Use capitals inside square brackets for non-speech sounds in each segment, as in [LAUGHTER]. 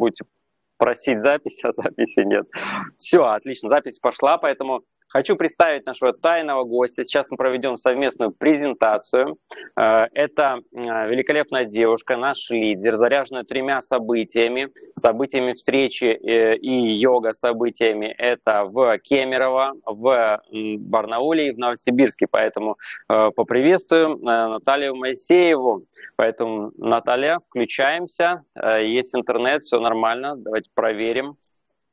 будете просить запись, а записи нет. Все, отлично, запись пошла, поэтому Хочу представить нашего тайного гостя. Сейчас мы проведем совместную презентацию. Э, это э, великолепная девушка, наш лидер, заряженная тремя событиями. Событиями встречи э, и йога событиями. Это в Кемерово, в Барнауле и в Новосибирске. Поэтому поприветствуем Наталью Моисееву. Поэтому, Наталья, включаемся. Есть интернет, все нормально. Давайте проверим.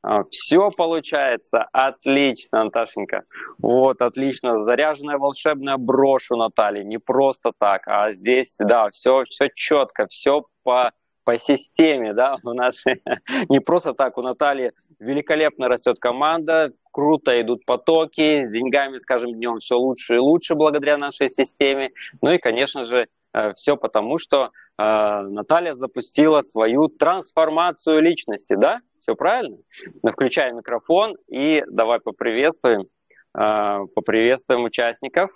А, Все получается. Отлично, Наташенька. Вот, отлично. Заряженная волшебная брошь у Натальи. Не просто так, а здесь, да, все, все четко, все по, по системе, да, у нас [LAUGHS] не просто так, у Натальи великолепно растет команда, круто идут потоки, с деньгами, скажем, днем все лучше и лучше благодаря нашей системе. Ну и, конечно же, э, все потому, что э, Наталья запустила свою трансформацию личности, да? Все правильно? Включаем микрофон и давай поприветствуем, э, поприветствуем участников.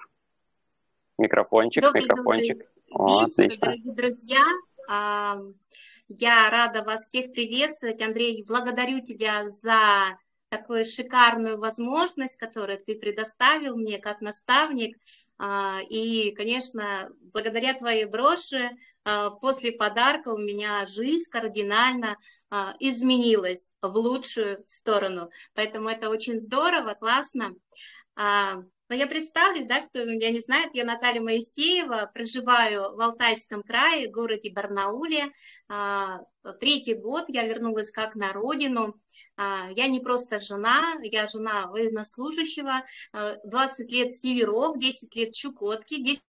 Микрофончик, добрый, микрофончик. Добрый О, вечер, отлично. дорогие друзья. А, я рада вас всех приветствовать. Андрей, благодарю тебя за такую шикарную возможность, которую ты предоставил мне как наставник. А, и, конечно, благодаря твоей броши а, после подарка у меня жизнь кардинально а, изменилась в лучшую сторону. Поэтому это очень здорово, классно. Но я представлю, да, кто меня не знает, я Наталья Моисеева, проживаю в Алтайском крае, городе Барнауле. А, третий год я вернулась как на родину. А, я не просто жена, я жена военнослужащего, 20 а, лет Северов, 10 лет Чукотки, 10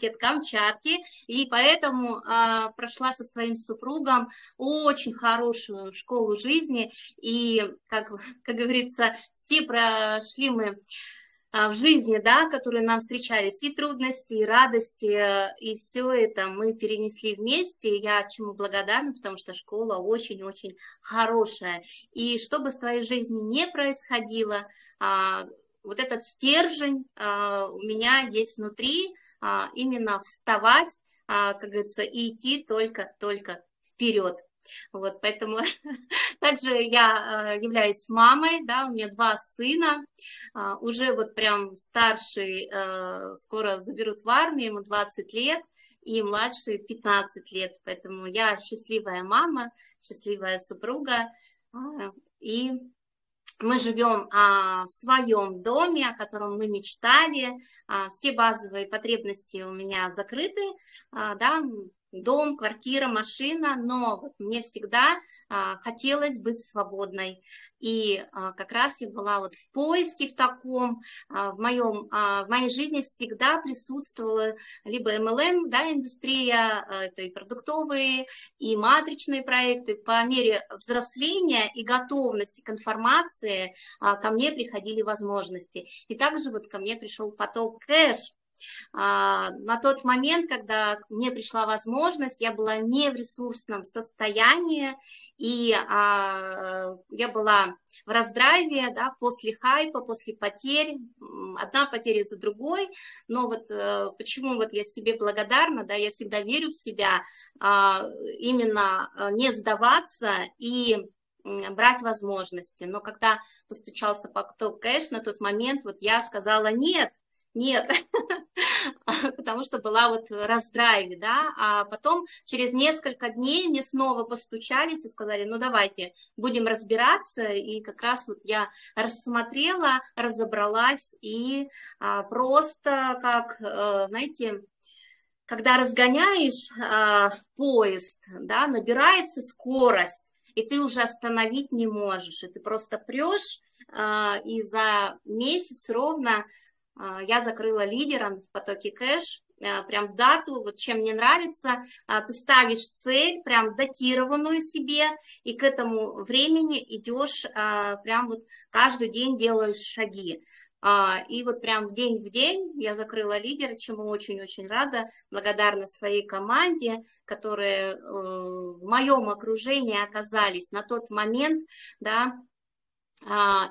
лет Камчатки, и поэтому а, прошла со своим супругом очень хорошую школу жизни, и, как, как говорится, все прошли мы в жизни, да, которые нам встречались, и трудности, и радости, э, и все это мы перенесли вместе. Я чему благодарна, потому что школа очень-очень хорошая. И что бы в твоей жизни не происходило, а, вот этот стержень а, у меня есть внутри, именно вставать, как говорится, и идти только-только вперед. Вот, поэтому [LAUGHS] также я э, являюсь мамой, да, у меня два сына, а, уже вот прям старший э, скоро заберут в армию, ему 20 лет, и младший 15 лет, поэтому я счастливая мама, счастливая супруга, а, и мы живем а, в своем доме, о котором мы мечтали, а, все базовые потребности у меня закрыты, а, да, дом, квартира, машина, но вот мне всегда а, хотелось быть свободной. И а, как раз я была вот в поиске в таком, а, в, моем, а, в моей жизни всегда присутствовала либо MLM, да, индустрия, а, это и продуктовые, и матричные проекты. По мере взросления и готовности к информации а, ко мне приходили возможности. И также вот ко мне пришел поток кэш, на тот момент, когда мне пришла возможность, я была не в ресурсном состоянии, и а, я была в раздрайве, да, после хайпа, после потерь, одна потеря за другой, но вот э, почему вот я себе благодарна, да, я всегда верю в себя, а, именно э, не сдаваться и брать возможности. Но когда постучался поток кэш, на тот момент вот я сказала нет, нет, [LAUGHS] потому что была вот в раздрайве, да, а потом через несколько дней мне снова постучались и сказали, ну давайте будем разбираться, и как раз вот я рассмотрела, разобралась и а, просто как, а, знаете, когда разгоняешь а, поезд, да, набирается скорость, и ты уже остановить не можешь, и ты просто прешь, а, и за месяц ровно я закрыла лидером в потоке кэш, а, прям дату, вот чем мне нравится, а, ты ставишь цель, прям датированную себе, и к этому времени идешь, прям вот каждый день делаешь шаги. И вот прям день в день я закрыла лидера, чему очень-очень рада, благодарна своей команде, которые э, в моем окружении оказались на тот момент, да,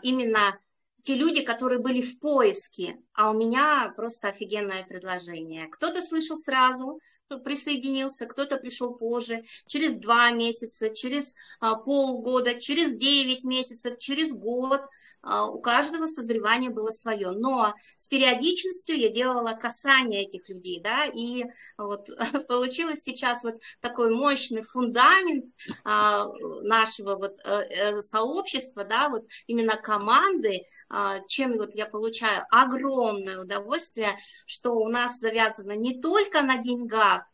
именно те люди, которые были в поиске, а у меня просто офигенное предложение. Кто-то слышал сразу, присоединился, кто-то пришел позже, через два месяца, через а, полгода, через девять месяцев, через год. А, у каждого созревание было свое. Но с периодичностью я делала касание этих людей, да, и вот [LAUGHS] получилось сейчас вот такой мощный фундамент а, нашего вот а, сообщества, да, вот именно команды, чем вот я получаю огромное удовольствие, что у нас завязано не только на деньгах, а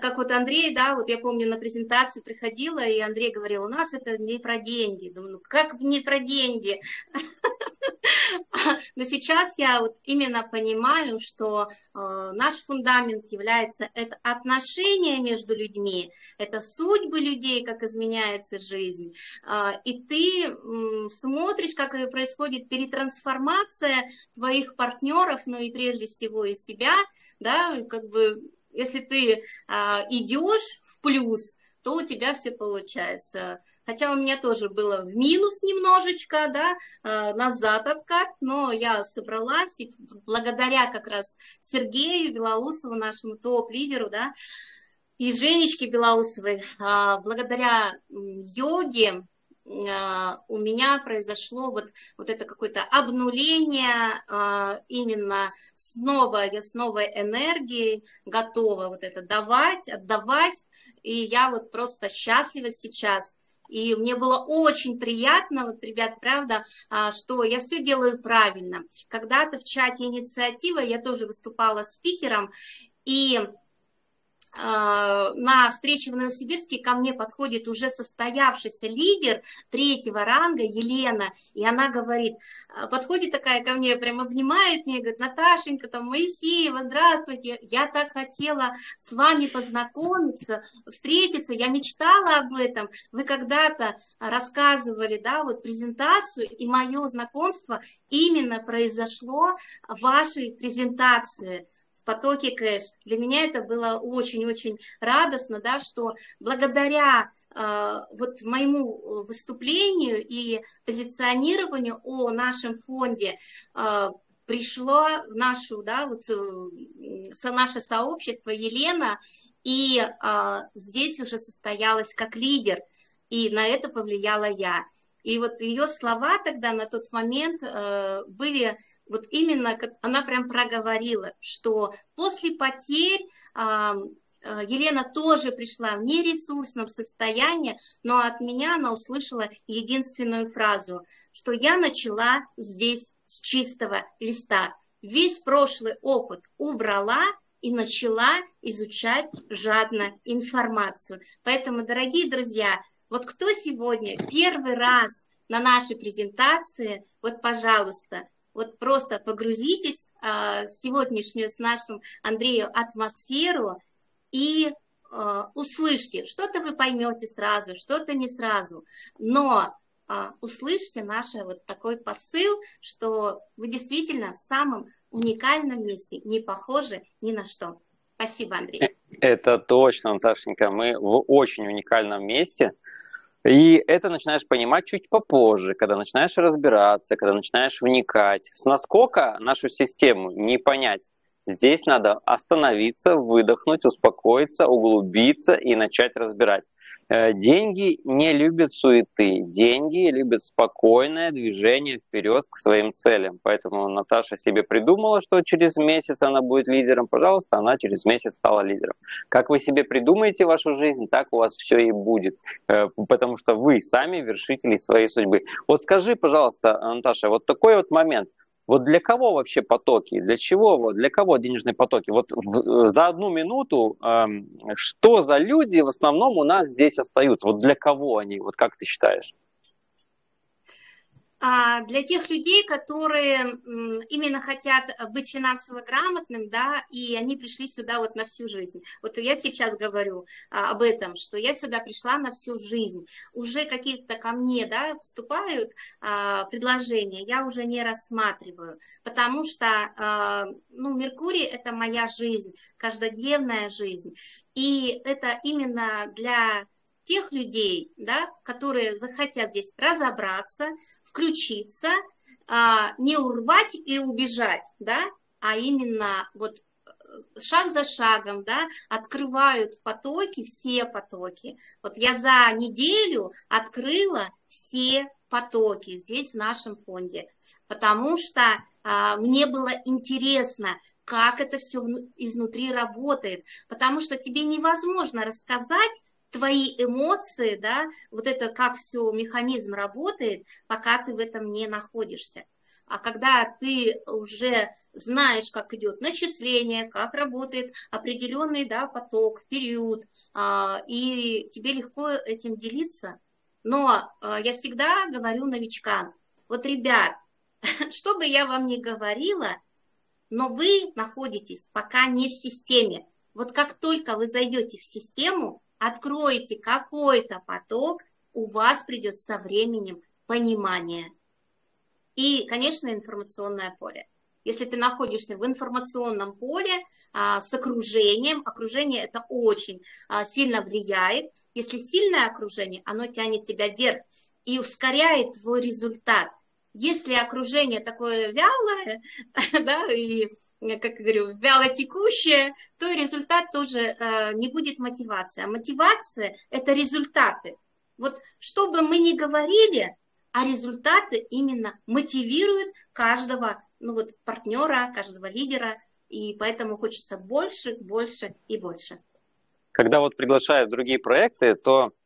как вот Андрей, да, вот я помню на презентации приходила, и Андрей говорил, у нас это не про деньги. Думаю, ну как не про деньги? [LAUGHS] Но сейчас я вот именно понимаю, что э, наш фундамент является это отношения между людьми, это судьбы людей, как изменяется жизнь. Э, и ты э, смотришь, как происходит перетрансформация твоих партнеров, ну и прежде всего из себя, да, как бы если ты а, идешь в плюс, то у тебя все получается. Хотя у меня тоже было в минус немножечко, да, а, назад откат, но я собралась, и благодаря как раз Сергею Белоусову, нашему топ-лидеру, да, и Женечке Белоусовой, а, благодаря йоге, у меня произошло вот, вот это какое-то обнуление, а, именно снова, я с новой энергией готова вот это давать, отдавать, и я вот просто счастлива сейчас. И мне было очень приятно, вот, ребят, правда, а, что я все делаю правильно. Когда-то в чате инициатива я тоже выступала спикером, и а, на встрече в Новосибирске ко мне подходит уже состоявшийся лидер третьего ранга Елена, и она говорит, а, подходит такая ко мне, прям обнимает меня, говорит, Наташенька, там, Моисеева, здравствуйте, я так хотела с вами познакомиться, встретиться, я мечтала об этом, вы когда-то рассказывали, да, вот презентацию, и мое знакомство именно произошло в вашей презентации, потоке кэш. Для меня это было очень-очень радостно, да, что благодаря э, вот моему выступлению и позиционированию о нашем фонде э, пришло в нашу, да, вот, в наше сообщество Елена, и э, здесь уже состоялась как лидер, и на это повлияла я. И вот ее слова тогда на тот момент э, были вот именно, как она прям проговорила, что после потерь э, Елена тоже пришла в нересурсном состоянии, но от меня она услышала единственную фразу, что я начала здесь с чистого листа. Весь прошлый опыт убрала и начала изучать жадно информацию. Поэтому, дорогие друзья, вот кто сегодня первый раз на нашей презентации, вот, пожалуйста, вот просто погрузитесь э, сегодняшнюю с нашим Андреем атмосферу и э, услышьте. Что-то вы поймете сразу, что-то не сразу, но э, услышьте наш вот такой посыл, что вы действительно в самом уникальном месте, не похожи ни на что. Спасибо, Андрей. Это точно, Наташенька. Мы в очень уникальном месте. И это начинаешь понимать чуть попозже, когда начинаешь разбираться, когда начинаешь вникать. С насколько нашу систему не понять, здесь надо остановиться, выдохнуть, успокоиться, углубиться и начать разбирать. Э, деньги не любят суеты, деньги любят спокойное движение вперед к своим целям. Поэтому Наташа себе придумала, что через месяц она будет лидером, пожалуйста, она через месяц стала лидером. Как вы себе придумаете вашу жизнь, так у вас все и будет, э, потому что вы сами вершители своей судьбы. Вот скажи, пожалуйста, Наташа, вот такой вот момент – вот для кого вообще потоки? Для чего? Для кого денежные потоки? Вот в, за одну минуту э, что за люди в основном у нас здесь остаются? Вот для кого они? Вот как ты считаешь? А, для тех людей, которые именно хотят быть финансово грамотным, да, и они пришли сюда вот на всю жизнь. Вот я сейчас говорю а, об этом, что я сюда пришла на всю жизнь. Уже какие-то ко мне, да, поступают а, предложения, я уже не рассматриваю, потому что, ну, Меркурий – это моя жизнь, каждодневная жизнь, и это именно для тех людей, да, которые захотят здесь разобраться, включиться а, не урвать и убежать, да, а именно вот э, шаг за шагом, да, открывают потоки, все потоки. Вот я за неделю открыла все потоки здесь в нашем фонде, потому что а, мне было интересно, как это все изнутри работает, потому что тебе невозможно рассказать твои эмоции, да, вот это как все механизм работает, пока ты в этом не находишься. А когда ты уже знаешь, как идет начисление, как работает определенный да, поток период, а, и тебе легко этим делиться. Но а, я всегда говорю новичкам, вот, ребят, [LAUGHS] что бы я вам ни говорила, но вы находитесь пока не в системе. Вот как только вы зайдете в систему, откроете какой-то поток, у вас придет со временем понимание. И, конечно, информационное поле. Если ты находишься в информационном поле а, с окружением, окружение это очень а, сильно влияет. Если сильное окружение, оно тянет тебя вверх и ускоряет твой результат. Если окружение такое вялое, [LAUGHS] да, и как я говорю, вяло текущее, то и результат тоже э, не будет мотивации. А мотивация – это результаты. Вот что бы мы ни говорили, а результаты именно мотивируют каждого ну вот, партнера, каждого лидера, и поэтому хочется больше, больше и больше. Когда вот приглашают в другие проекты, то Э,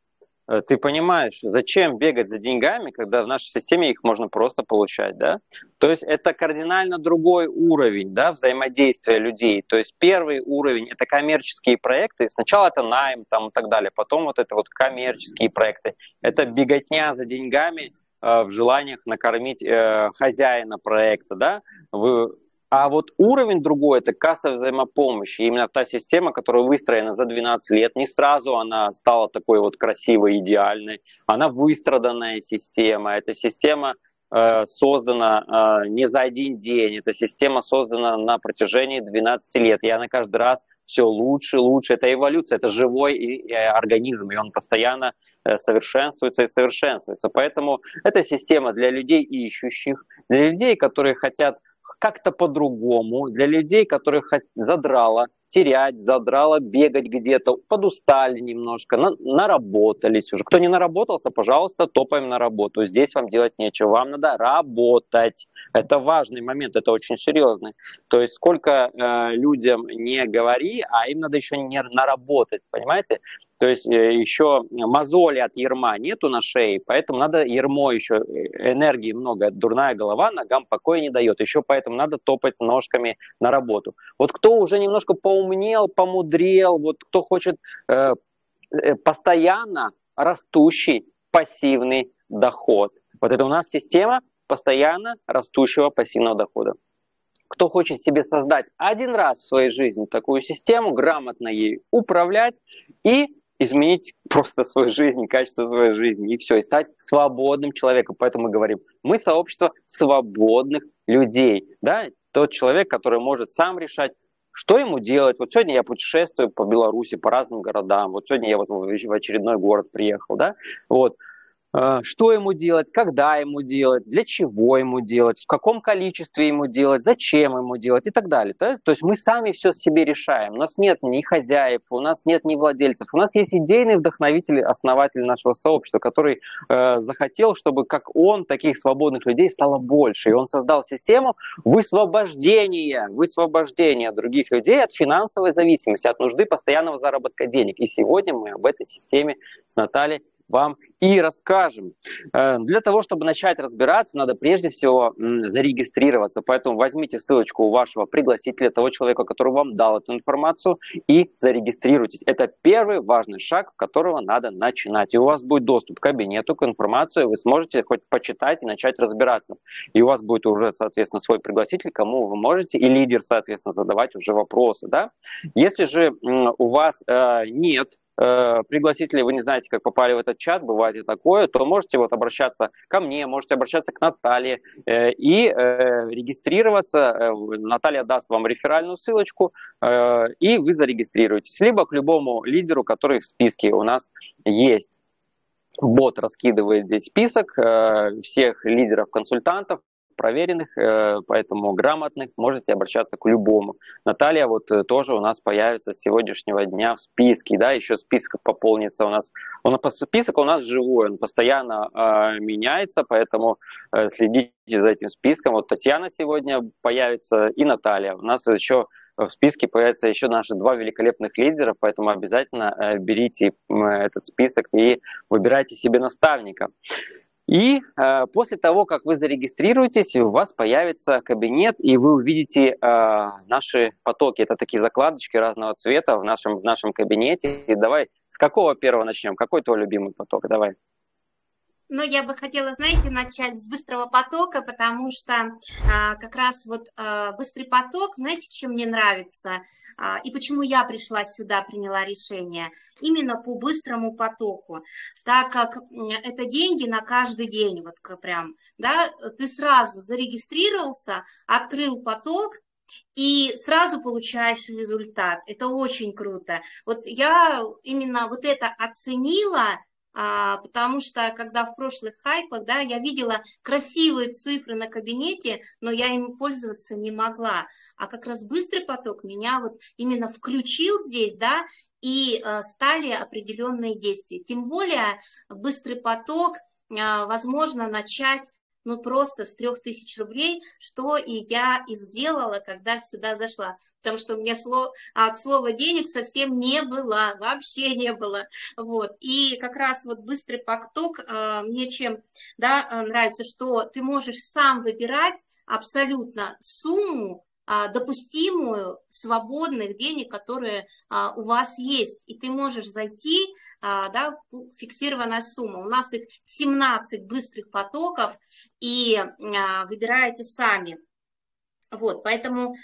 ты понимаешь, зачем бегать за деньгами, когда в нашей системе их можно просто получать, да? То есть это кардинально другой уровень, да, взаимодействия людей. То есть первый уровень – это коммерческие проекты. Сначала это найм там и так далее, потом вот это вот коммерческие проекты. Это беготня за деньгами э, в желаниях накормить э, хозяина проекта, да? Вы а вот уровень другой – это касса взаимопомощи. Именно та система, которая выстроена за 12 лет, не сразу она стала такой вот красивой, идеальной. Она выстраданная система. Эта система э, создана э, не за один день. Эта система создана на протяжении 12 лет. И она каждый раз все лучше, лучше. Это эволюция, это живой и организм, и он постоянно э, совершенствуется и совершенствуется. Поэтому эта система для людей ищущих, для людей, которые хотят как-то по-другому, для людей, которых задрало терять, задрало бегать где-то, подустали немножко, на, наработались уже. Кто не наработался, пожалуйста, топаем на работу. Здесь вам делать нечего, вам надо работать. Это важный момент, это очень серьезный. То есть сколько э, людям не говори, а им надо еще не наработать, понимаете? То есть э, еще мозоли от ерма нету на шее, поэтому надо ермо еще, э, энергии много, дурная голова ногам покоя не дает. Еще поэтому надо топать ножками на работу. Вот кто уже немножко поумнел, помудрел, вот кто хочет э, э постоянно растущий пассивный доход. Вот это у нас система постоянно растущего пассивного дохода. Кто хочет себе создать один раз в своей жизни такую систему, грамотно ей управлять и изменить просто свою жизнь, качество своей жизни, и все, и стать свободным человеком. Поэтому мы говорим, мы сообщество свободных людей, да, тот человек, который может сам решать, что ему делать? Вот сегодня я путешествую по Беларуси, по разным городам. Вот сегодня я вот в очередной город приехал, да. Вот. Э, что ему делать, когда ему делать, для чего ему делать, в каком количестве ему делать, зачем ему делать и так далее. То есть мы сами все себе решаем. У нас нет ни хозяев, у нас нет ни владельцев. У нас есть идейный вдохновитель, основатель нашего сообщества, который э, захотел, чтобы как он, таких свободных людей стало больше. И он создал систему высвобождения, высвобождения других людей от финансовой зависимости, от нужды постоянного заработка денег. И сегодня мы об этой системе с Натальей вам и расскажем. Э, для того, чтобы начать разбираться, надо прежде всего зарегистрироваться. Поэтому возьмите ссылочку у вашего пригласителя, того человека, который вам дал эту информацию, и зарегистрируйтесь. Это первый важный шаг, которого надо начинать. И у вас будет доступ к кабинету, к информации, вы сможете хоть почитать и начать разбираться. И у вас будет уже, соответственно, свой пригласитель, кому вы можете, и лидер, соответственно, задавать уже вопросы. Да? Если же у вас э, нет э, пригласители, вы не знаете, как попали в этот чат, бывает и такое, то можете вот обращаться ко мне, можете обращаться к Наталье э, и э, регистрироваться. Э, Наталья даст вам реферальную ссылочку, э, и вы зарегистрируетесь. Либо к любому лидеру, который в списке у нас есть. Бот раскидывает здесь список э, всех лидеров-консультантов, проверенных, поэтому грамотных, можете обращаться к любому. Наталья вот тоже у нас появится с сегодняшнего дня в списке, да, еще список пополнится у нас. Он, список у нас живой, он постоянно меняется, поэтому следите за этим списком. Вот Татьяна сегодня появится и Наталья. У нас еще в списке появятся еще наши два великолепных лидера, поэтому обязательно э, берите этот список и выбирайте себе наставника. И э, после того, как вы зарегистрируетесь, у вас появится кабинет, и вы увидите э, наши потоки. Это такие закладочки разного цвета в нашем, в нашем кабинете. И давай, с какого первого начнем? Какой твой любимый поток? Давай. Но я бы хотела, знаете, начать с быстрого потока, потому что а, как раз вот а, быстрый поток, знаете, чем мне нравится а, и почему я пришла сюда, приняла решение? Именно по быстрому потоку, так как это деньги на каждый день, вот прям, да, ты сразу зарегистрировался, открыл поток, и сразу получаешь результат. Это очень круто. Вот я именно вот это оценила, а, потому что когда в прошлых хайпах, да, я видела красивые цифры на кабинете, но я им пользоваться не могла. А как раз быстрый поток меня вот именно включил здесь, да, и э, стали определенные действия. Тем более быстрый поток э, возможно начать ну просто с трех тысяч рублей, что и я и сделала, когда сюда зашла, потому что у меня слов, от слова денег совсем не было, вообще не было, вот, и как раз вот быстрый поток э, мне чем, да, э, нравится, что ты можешь сам выбирать абсолютно сумму, допустимую свободных денег, которые а, у вас есть. И ты можешь зайти, а, да, фиксированная сумма. У нас их 17 быстрых потоков, и выбираете сами. Вот, поэтому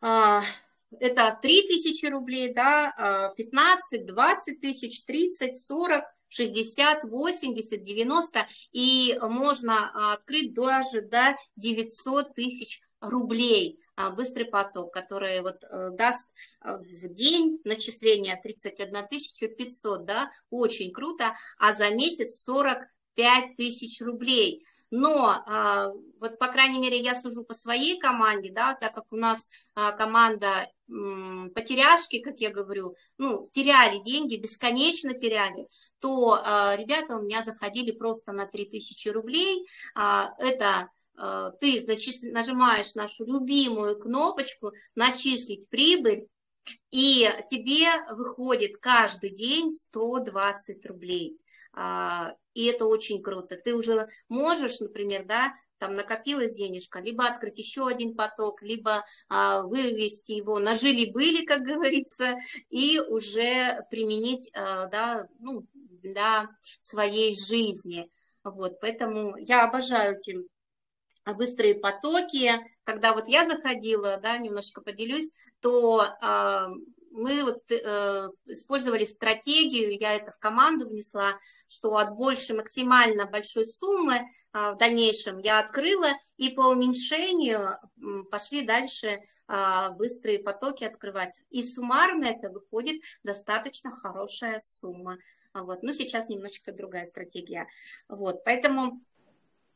это 3 тысячи рублей, да, 15, 20 тысяч, 30, 40, 60, 80, 90, и можно открыть даже до 900 тысяч рублей. А, быстрый поток, который вот э, даст э, в день начисление 31 500, да, очень круто, а за месяц 45 тысяч рублей. Но а, вот, по крайней мере, я сужу по своей команде, да, так как у нас а, команда потеряшки, как я говорю, ну, теряли деньги, бесконечно теряли, то ребята у меня заходили просто на 3000 рублей. Это ты нажимаешь нашу любимую кнопочку «Начислить прибыль», и тебе выходит каждый день 120 рублей. А, и это очень круто. Ты уже можешь, например, да, там накопилась денежка, либо открыть еще один поток, либо а, вывести его на жили-были, как говорится, и уже применить а, да, ну, для своей жизни. Вот, поэтому я обожаю этим быстрые потоки. Когда вот я заходила, да, немножко поделюсь, то э, мы вот э, использовали стратегию, я это в команду внесла, что от большей, максимально большой суммы э, в дальнейшем я открыла, и по уменьшению пошли дальше э, быстрые потоки открывать. И суммарно это выходит достаточно хорошая сумма. Вот. Ну, сейчас немножечко другая стратегия. Вот. Поэтому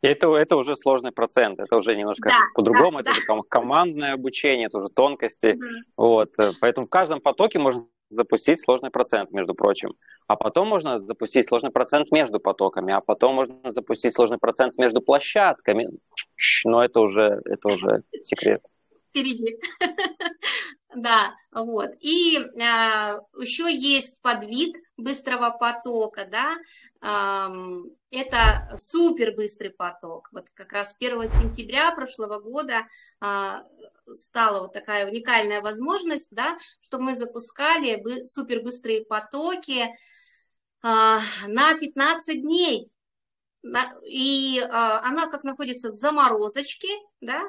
это, это уже сложный процент, это уже немножко да, по-другому, да, это да. уже командное обучение, это уже тонкости. Угу. Вот. Э, поэтому в каждом потоке можно запустить сложный процент, между прочим. А потом можно запустить сложный процент между потоками, а потом можно запустить сложный процент между площадками. Но это уже, это уже секрет. Впереди. [LAUGHS] Да, вот. И а, еще есть подвид быстрого потока, да, а, это супер быстрый поток. Вот как раз 1 сентября прошлого года а, стала вот такая уникальная возможность, да, что мы запускали супер быстрые потоки а, на 15 дней. И а, она как находится в заморозочке, да,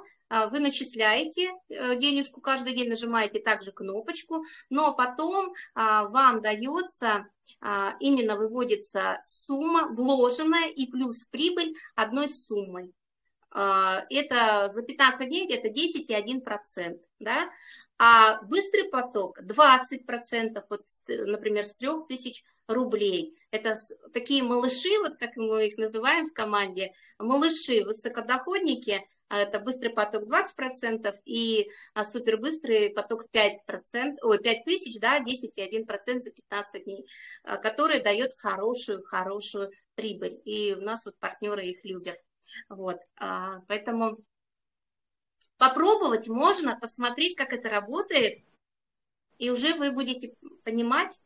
вы начисляете э, денежку каждый день, нажимаете также кнопочку, но потом а, вам дается, а, именно выводится сумма вложенная и плюс прибыль одной суммой. Это за 15 дней это 10,1%, да? а быстрый поток 20%, вот, например, с 3000 рублей. Это такие малыши, вот как мы их называем в команде, малыши, высокодоходники, это быстрый поток 20% и супербыстрый поток 5%, ой, 5 тысяч, да, 10 и 1% за 15 дней, который дает хорошую, хорошую прибыль. И у нас вот партнеры их любят. Вот, поэтому попробовать можно, посмотреть, как это работает, и уже вы будете понимать,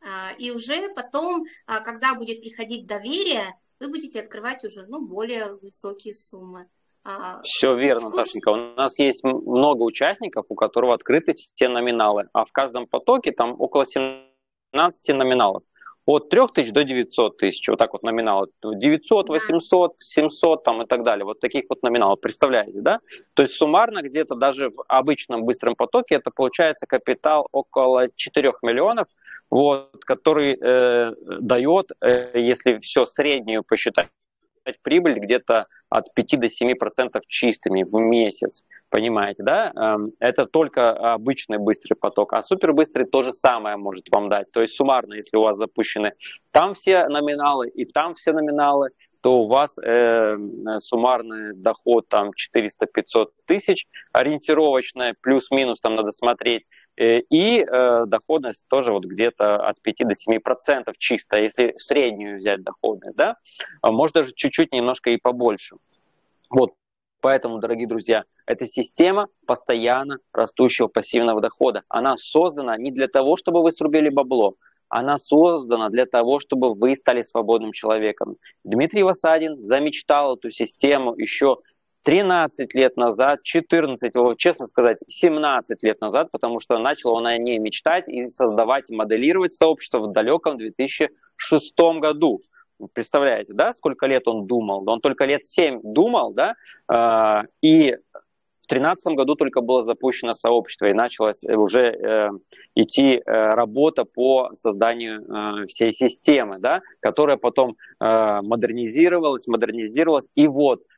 а, и уже потом, а, когда будет приходить доверие, вы будете открывать уже ну, более высокие суммы. А, все верно, Вкус... Сашенька. У нас есть много участников, у которых открыты все номиналы, а в каждом потоке там около 17 номиналов. От 3 тысяч до 900 тысяч, вот так вот номинал, 900, 800, 700 там и так далее, вот таких вот номиналов, представляете, да? То есть суммарно где-то даже в обычном быстром потоке это получается капитал около 4 миллионов, вот, который э, дает, э, если все среднюю посчитать, прибыль где-то от 5 до 7 процентов чистыми в месяц, понимаете, да? Эм, это только обычный быстрый поток, а супербыстрый то же самое может вам дать. То есть суммарно, если у вас запущены там все номиналы и там все номиналы, то у вас э, суммарный доход там 400-500 тысяч, ориентировочная, плюс-минус там надо смотреть, и э, доходность тоже вот где-то от 5 до 7 процентов чисто, если среднюю взять доходность, да, а может даже чуть-чуть немножко и побольше. Вот, поэтому, дорогие друзья, эта система постоянно растущего пассивного дохода. Она создана не для того, чтобы вы срубили бабло, она создана для того, чтобы вы стали свободным человеком. Дмитрий Васадин замечтал эту систему еще 13 лет назад, 14, честно сказать, 17 лет назад, потому что начал он о ней мечтать и создавать, моделировать сообщество в далеком 2006 году. Представляете, да, сколько лет он думал? Он только лет 7 думал, да, а, и в 2013 году только было запущено сообщество, и началась уже э, идти э, работа по созданию э, всей системы, да, которая потом э, модернизировалась, модернизировалась. И вот Э,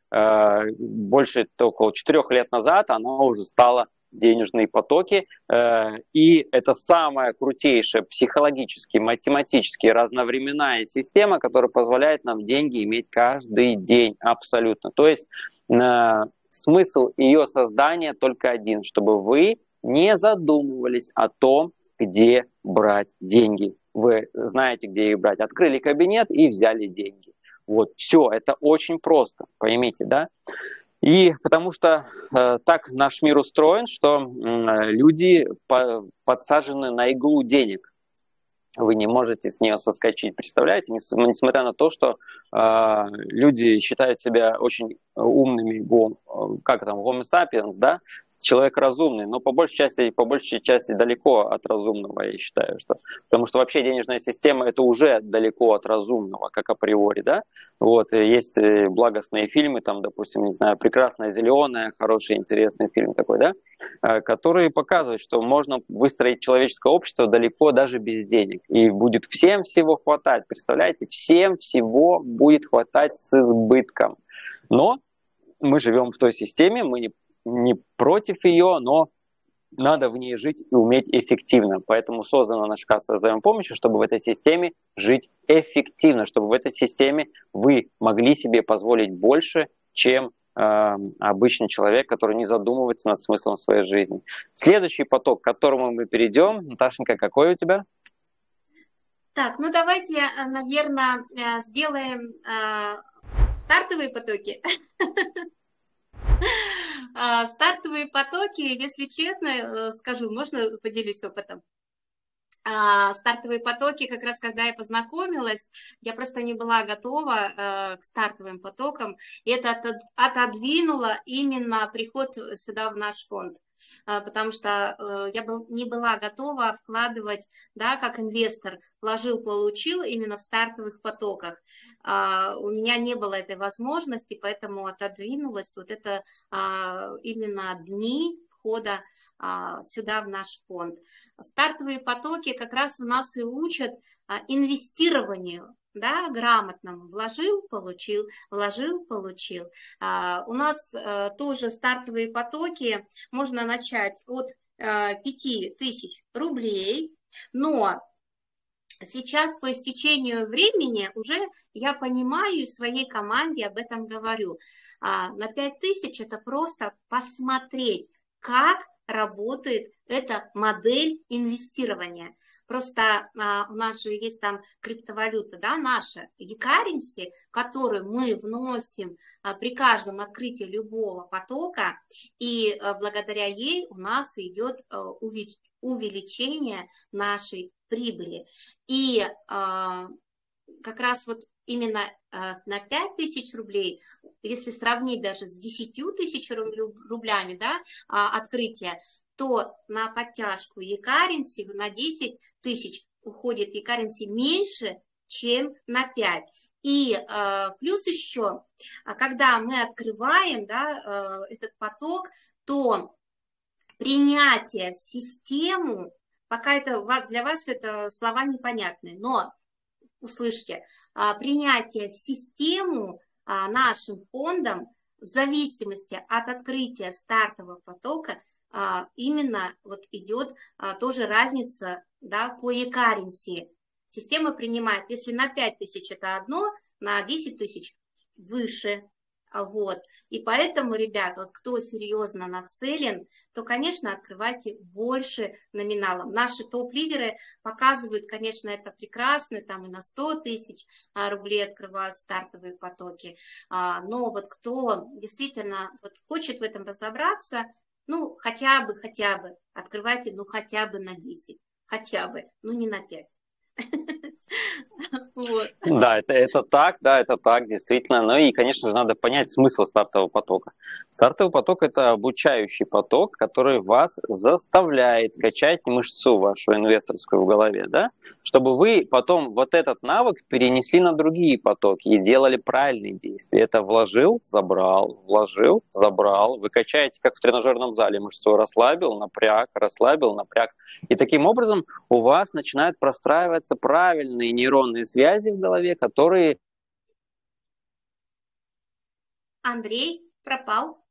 больше около четырех лет назад оно уже стало денежные потоки. Э, и это самая крутейшая психологически, математически разновременная система, которая позволяет нам деньги иметь каждый день абсолютно. То есть э, смысл ее создания только один, чтобы вы не задумывались о том, где брать деньги. Вы знаете, где их брать. Открыли кабинет и взяли деньги. Вот, все, это очень просто, поймите, да? И потому что э, так наш мир устроен, что э, люди по, подсажены на иглу денег. Вы не можете с нее соскочить, представляете? Несмотря на то, что э, люди считают себя очень умными, э, как там, homo sapiens, да, человек разумный, но по большей части, по большей части далеко от разумного, я считаю, что, потому что вообще денежная система это уже далеко от разумного, как априори, да, вот, есть э, благостные фильмы, там, допустим, не знаю, «Прекрасная зеленая», хороший, интересный фильм такой, да, э, который показывает, что можно выстроить человеческое общество далеко даже без денег, и будет всем всего хватать, представляете, всем всего будет хватать с избытком, но мы живем в той системе, мы не не против ее, но надо в ней жить и уметь эффективно. Поэтому создана наша касса взаимопомощи, чтобы в этой системе жить эффективно, чтобы в этой системе вы могли себе позволить больше, чем э, обычный человек, который не задумывается над смыслом своей жизни. Следующий поток, к которому мы перейдем, Наташенька, какой у тебя? Так, ну давайте, наверное, э, сделаем э, стартовые потоки. [LAUGHS] А, стартовые потоки, если честно, э, скажу, можно поделюсь опытом? А, стартовые потоки, как раз когда я познакомилась, я просто не была готова э, к стартовым потокам, и это отодвинуло именно приход сюда в наш фонд. А, потому что э, я был, не была готова вкладывать, да, как инвестор, вложил, получил именно в стартовых потоках. А, у меня не было этой возможности, поэтому отодвинулась вот это а, именно дни входа сюда, в наш фонд. Стартовые потоки как раз у нас и учат инвестированию да, грамотному. Вложил, получил, вложил, получил. А, у нас а, тоже стартовые потоки можно начать от а, 5000 рублей, но сейчас по истечению времени уже я понимаю и своей команде об этом говорю. А, на 5000 это просто посмотреть, как работает эта модель инвестирования. Просто а, у нас же есть там криптовалюта, да, наша, e которую мы вносим а, при каждом открытии любого потока, и а, благодаря ей у нас идет а, увеличение нашей прибыли. И а, как раз вот именно а, на 5 тысяч рублей, если сравнить даже с 10 тысяч рублями да, а, открытия, то на подтяжку e-currency на 10 тысяч уходит e-currency меньше, чем на 5. И э, плюс еще, когда мы открываем да, э, этот поток, то принятие в систему, пока это для вас это слова непонятные, но услышьте, а, принятие в систему а, нашим фондом в зависимости от открытия стартового потока а, именно вот идет тоже разница да, по e-currency. Система принимает, если на 5 тысяч это одно, на 10 тысяч выше вот. И поэтому, ребят, вот кто серьезно нацелен, то, конечно, открывайте больше номиналом. Наши топ-лидеры показывают, конечно, это прекрасно, там и на 100 тысяч а, рублей открывают стартовые потоки. А, но вот кто действительно вот хочет в этом разобраться, ну, хотя бы, хотя бы, открывайте, ну, хотя бы на 10, хотя бы, ну, не на 5. [LAUGHS] [LAUGHS] Да, это, это так, да, это так, действительно. Ну и, конечно же, надо понять смысл стартового потока. Стартовый поток – это обучающий поток, который вас заставляет качать мышцу вашу инвесторскую в голове, да, чтобы вы потом вот этот навык перенесли на другие потоки и делали правильные действия. Это вложил, забрал, вложил, забрал. Вы качаете, как в тренажерном зале, мышцу расслабил, напряг, расслабил, напряг. И таким образом у вас начинают простраиваться правильные нейронные связи связи в голове, которые... Андрей пропал.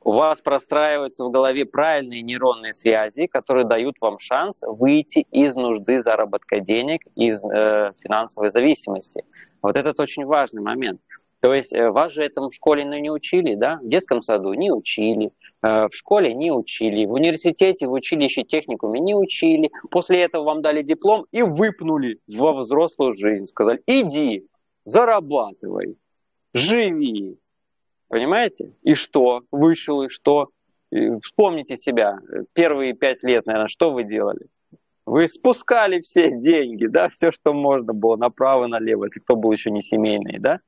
У вас простраиваются в голове правильные нейронные связи, которые дают вам шанс выйти из нужды заработка денег, из э, финансовой зависимости. Вот этот очень важный момент. То есть э, вас же этому в школе ну, не учили, да? В детском саду не учили, э, в школе не учили, в университете, в училище, техникуме не учили. После этого вам дали диплом и выпнули во взрослую жизнь. Сказали, иди, зарабатывай, живи. Понимаете? И что? Вышел, и что? Вспомните себя. Первые пять лет, наверное, что вы делали? Вы спускали все [LAUGHS] деньги, да, все, что можно было, направо-налево, если кто был еще не семейный, да?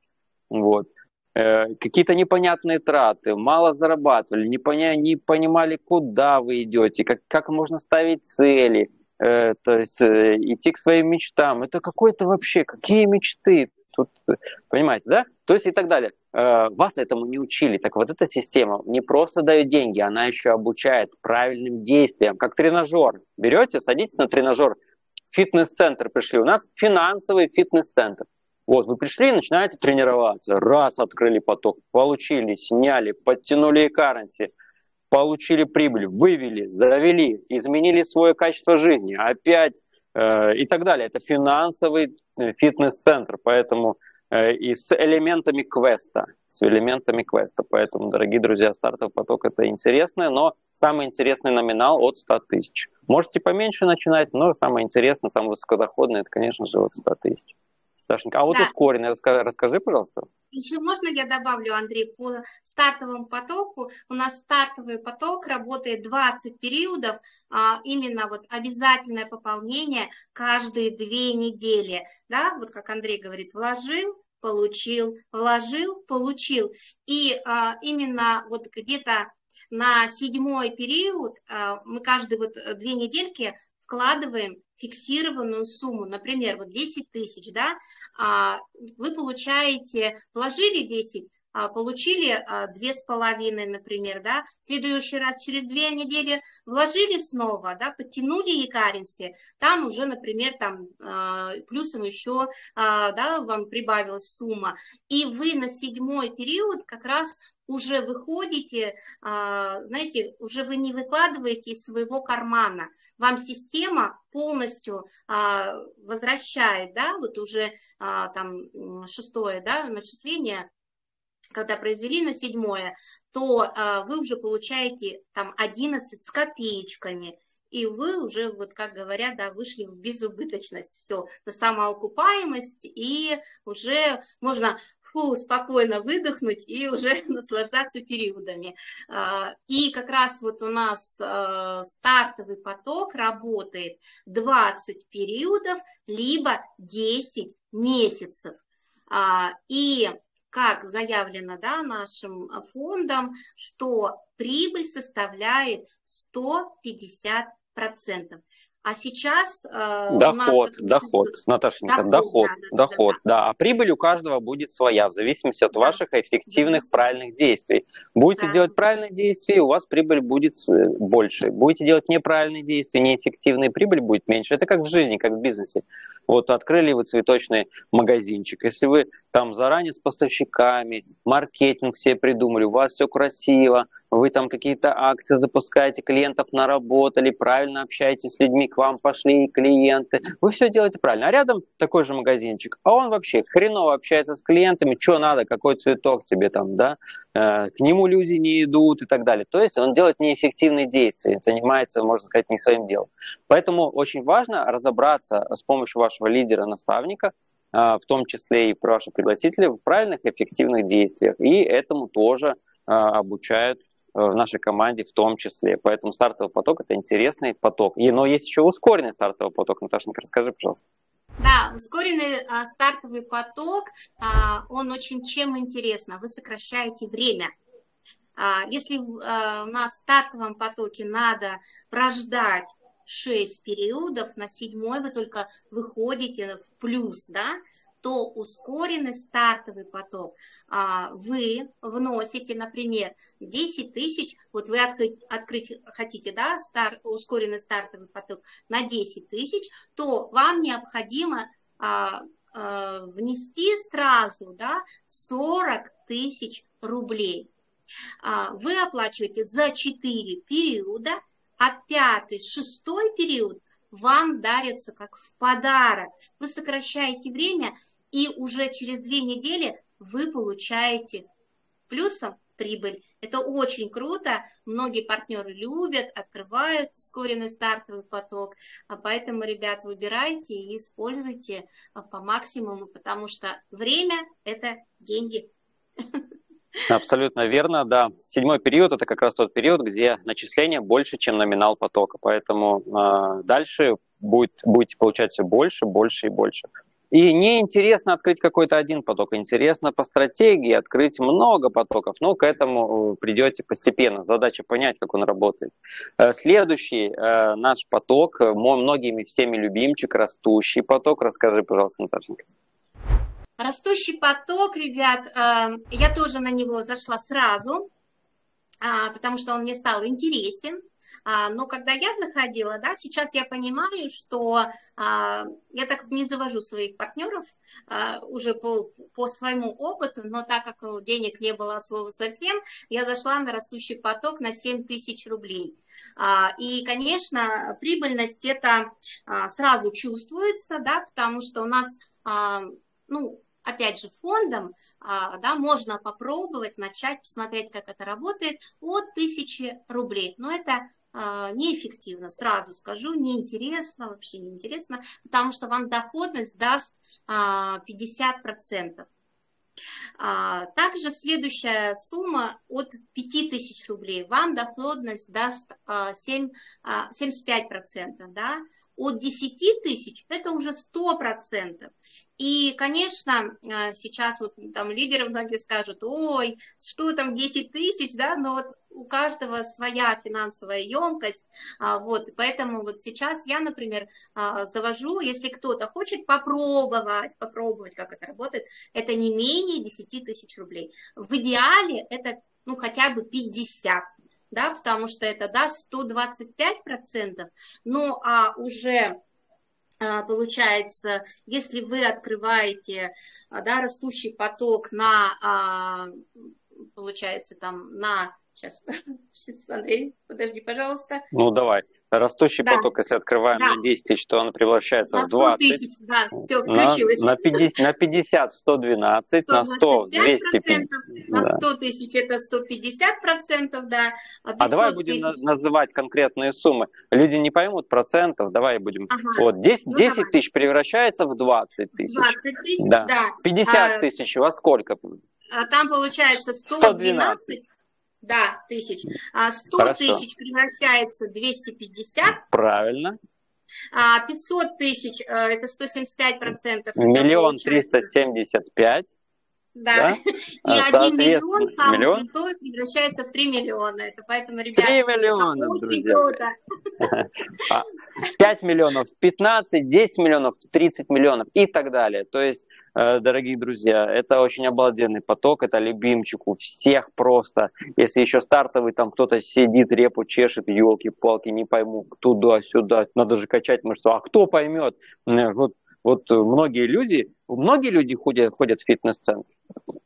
Вот. Э, какие-то непонятные траты, мало зарабатывали, не, поня- не понимали, куда вы идете, как, как можно ставить цели, э, то есть э, идти к своим мечтам. Это какое-то вообще, какие мечты? Тут, понимаете, да? То есть и так далее. Э, вас этому не учили. Так вот эта система не просто дает деньги, она еще обучает правильным действиям, как тренажер. Берете, садитесь на тренажер, фитнес-центр пришли. У нас финансовый фитнес-центр. Вот, вы пришли начинаете тренироваться. Раз, открыли поток, получили, сняли, подтянули и currency, получили прибыль, вывели, завели, изменили свое качество жизни, опять э, и так далее. Это финансовый э, фитнес-центр, поэтому э, и с элементами квеста, с элементами квеста. Поэтому, дорогие друзья, стартовый поток это интересно, но самый интересный номинал от 100 тысяч. Можете поменьше начинать, но самое интересное, самое высокодоходное, это, конечно же, от 100 тысяч. Дашенька, а вот да. ускоренный, расскажи, расскажи, пожалуйста. Еще можно я добавлю, Андрей, по стартовому потоку. У нас стартовый поток работает 20 периодов, а, именно вот обязательное пополнение каждые две недели. Да, вот как Андрей говорит, вложил, получил, вложил, получил. И а, именно вот где-то на седьмой период а, мы каждые вот две недельки вкладываем фиксированную сумму, например, вот 10 тысяч, да, а, вы получаете, вложили 10, а, получили а, две с половиной, например, да, в следующий раз через две недели вложили снова, да, подтянули e там уже, например, там плюсом еще, да, вам прибавилась сумма, и вы на седьмой период как раз уже выходите, а, знаете, уже вы не выкладываете из своего кармана. Вам система полностью а, возвращает, да, вот уже а, там шестое, да, начисление когда произвели на седьмое, то вы уже получаете там 11 с копеечками, и вы уже, вот как говорят, да, вышли в безубыточность, все, на самоокупаемость, и уже можно фу, спокойно выдохнуть и уже [LAUGHS] наслаждаться периодами. А, и как раз вот у нас а, стартовый поток работает 20 периодов, либо 10 месяцев. А, и как заявлено да, нашим фондом, что прибыль составляет 150 процентов. А сейчас э, доход, нас, доход, Наташенька, доход, доход, да, да, доход, да, да. А прибыль у каждого будет своя в зависимости от да. ваших эффективных да. правильных действий. Будете да. делать правильные действия, у вас прибыль будет э, больше. Будете делать неправильные действия, неэффективные, прибыль будет меньше. Это как в жизни, как в бизнесе. Вот открыли вы цветочный магазинчик. Если вы там заранее с поставщиками, маркетинг все придумали, у вас все красиво, вы там какие-то акции запускаете, клиентов наработали, правильно общаетесь с людьми, к вам пошли клиенты. Вы все делаете правильно. А рядом такой же магазинчик. А он вообще хреново общается с клиентами, что надо, какой цветок тебе там, да, э, к нему люди не идут и так далее. То есть он делает неэффективные действия, занимается, можно сказать, не своим делом. Поэтому очень важно разобраться с помощью вашего лидера-наставника, э, в том числе и ваших пригласителей, в правильных эффективных действиях. И этому тоже э, обучают в нашей команде в том числе. Поэтому стартовый поток – это интересный поток. И, но есть еще ускоренный стартовый поток. Наташенька, расскажи, пожалуйста. Да, ускоренный а, стартовый поток, а, он очень чем интересно. Вы сокращаете время. А, если а, у нас в стартовом потоке надо прождать 6 периодов, на седьмой вы только выходите в плюс, да, то усторенный стартовый поток а, вы вносите, например, 10 тысяч, вот вы открыть, открыть хотите, да, стар, ускоренный стартовый поток на 10 тысяч, то вам необходимо а, а, внести сразу, да, 40 тысяч рублей. А, вы оплачиваете за 4 периода, а пятый, шестой период вам дарится как в подарок. Вы сокращаете время, и уже через две недели вы получаете плюсом прибыль. Это очень круто. Многие партнеры любят, открывают ускоренный стартовый поток. А поэтому, ребят, выбирайте и используйте а, по максимуму, потому что время – это деньги. [LAUGHS] Абсолютно верно, да. Седьмой период – это как раз тот период, где начисление больше, чем номинал потока. Поэтому э, дальше будет, будете получать все больше, больше и больше. И не интересно открыть какой-то один поток, интересно по стратегии открыть много потоков, но к этому э, придете постепенно. Задача понять, как он работает. Э, следующий э, наш поток, многими всеми любимчик, растущий поток. Расскажи, пожалуйста, Наташенька. Растущий поток, ребят, я тоже на него зашла сразу, а, потому что он мне стал интересен. А, но когда я заходила, да, сейчас я понимаю, что а, я так не завожу своих партнеров уже по, по своему опыту, но так как денег не было от слова совсем, я зашла на растущий поток на 7 тысяч рублей. И, конечно, прибыльность это сразу чувствуется, да, потому что у нас ну, опять же, фондом, а, да, можно попробовать начать посмотреть, как это работает от 1000 рублей. Но это а, неэффективно, сразу скажу, неинтересно, вообще неинтересно, потому что вам доходность даст 50%. А, также следующая сумма от 5000 рублей. Вам доходность даст 7, 75%. Да? От 10 тысяч это уже 100%. И, конечно, а, сейчас вот там лидеры многие скажут, ой, что там 10 тысяч, да, но вот у каждого своя финансовая емкость, а, вот, поэтому вот сейчас я, например, а, завожу, если кто-то хочет попробовать, попробовать, как это работает, это не менее 10 тысяч рублей. В идеале это, ну, хотя бы 50, да, потому что это даст 125%, ну, а уже а, получается, если вы открываете да, растущий поток на получается, там на... Сейчас, [LAUGHS] Андрей, подожди, пожалуйста. Ну, давай. Растущий да. поток, если открываем да. на 10 тысяч, то он превращается на в 20. тысяч, да, все, включилось. На, на, 50, на 50 112, 125 на 100 250. На 100 тысяч это 150 процентов, да. А, а давай будем тысяч... называть конкретные суммы. Люди не поймут процентов, давай будем. Ага. Вот 10, ну, 10 тысяч превращается в 20 тысяч. 20 тысяч, да. да. 50 а, тысяч во сколько? А там получается 112. 112. Да, тысяч. А 100 Хорошо. тысяч превращается в 250. Правильно. А 500 тысяч э, это 175 процентов. Миллион триста семьдесят пять. Да. [LAUGHS] И а, один миллион самый миллион? крутой превращается в 3 миллиона. Это поэтому, ребята, 3 миллиона, очень друзья. круто. 5 [LAUGHS] а, миллионов, 15, 10 миллионов, 30 миллионов и так далее. То есть дорогие друзья. Это очень обалденный поток, это любимчик у всех просто. Если еще стартовый, там кто-то сидит, репу чешет, елки-палки, не пойму, туда-сюда, надо же качать мышцу. А кто поймет? Э, вот, вот многие люди, многие люди ходят, ходят в фитнес-центр,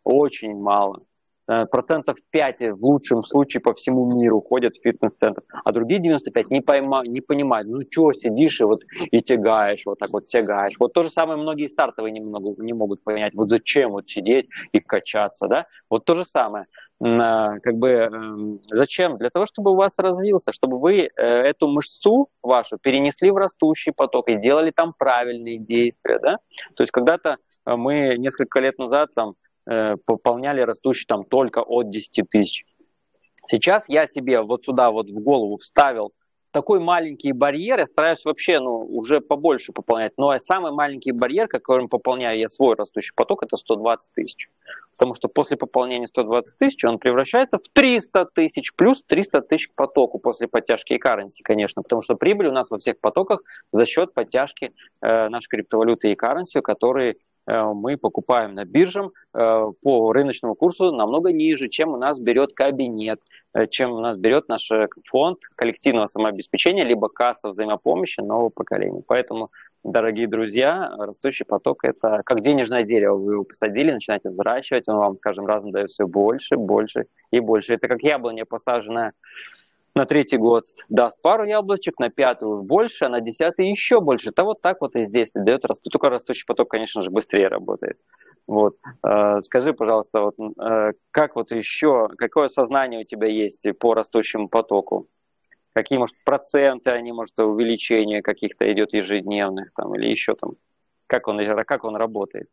очень мало. Э, процентов 5 в лучшем случае по всему миру ходят в фитнес-центр, а другие 95 не, пойма, не понимают, ну что сидишь и вот и тягаешь, вот так вот тягаешь. Вот то же самое многие стартовые немного не могут понять, вот зачем вот сидеть и качаться, да? Вот то же самое. Э, как бы эм, зачем? Для того, чтобы у вас развился, чтобы вы э, эту мышцу вашу перенесли в растущий поток и делали там правильные действия, да? То есть когда-то мы несколько лет назад там Э, пополняли растущий там только от 10 тысяч. Сейчас я себе вот сюда вот в голову вставил такой маленький барьер, я стараюсь вообще ну, уже побольше пополнять, но самый маленький барьер, которым пополняю я свой растущий поток, это 120 тысяч. Потому что после пополнения 120 тысяч он превращается в 300 тысяч, плюс 300 тысяч к потоку после подтяжки и currency, конечно, потому что прибыль у нас во всех потоках за счет подтяжки э, нашей криптовалюты и currency, которые мы покупаем на биржам э, по рыночному курсу намного ниже, чем у нас берет кабинет, э, чем у нас берет наш фонд коллективного самообеспечения, либо касса взаимопомощи нового поколения. Поэтому, дорогие друзья, растущий поток – это как денежное дерево. Вы его посадили, начинаете взращивать, он вам каждым разом дает все больше, больше и больше. Это как яблоня, посаженная на третий год даст пару яблочек, на пятую больше, а на десятый еще больше. Это вот так вот и здесь дает растут. Только растущий поток, конечно же, быстрее работает. Вот. Э, скажи, пожалуйста, вот, э, как вот еще, какое сознание у тебя есть по растущему потоку? Какие, может, проценты они, может, увеличение каких-то идет ежедневных там или еще там? Как он, как он работает?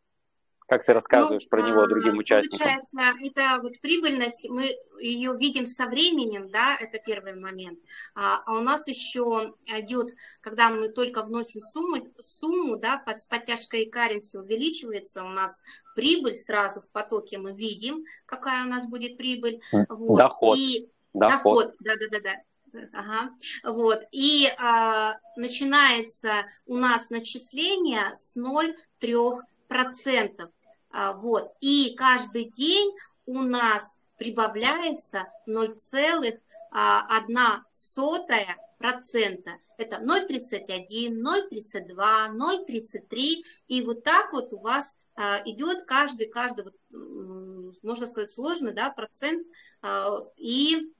Как ты рассказываешь ну, про него другим участникам? Получается, это вот прибыльность, мы ее видим со временем, да, это первый момент. А, а у нас еще идет, когда мы только вносим сумму, сумму да, под, с подтяжкой currency увеличивается, у нас прибыль сразу в потоке мы видим, какая у нас будет прибыль. Вот. Доход. И доход, да-да-да. Ага. Вот. И а, начинается у нас начисление с 0,3%. А, вот. И каждый день у нас прибавляется 0,1 процента. Это 0,31, 0,32, 0,33. И вот так вот у вас а, идет каждый, каждый, можно сказать, сложный да, процент. А, и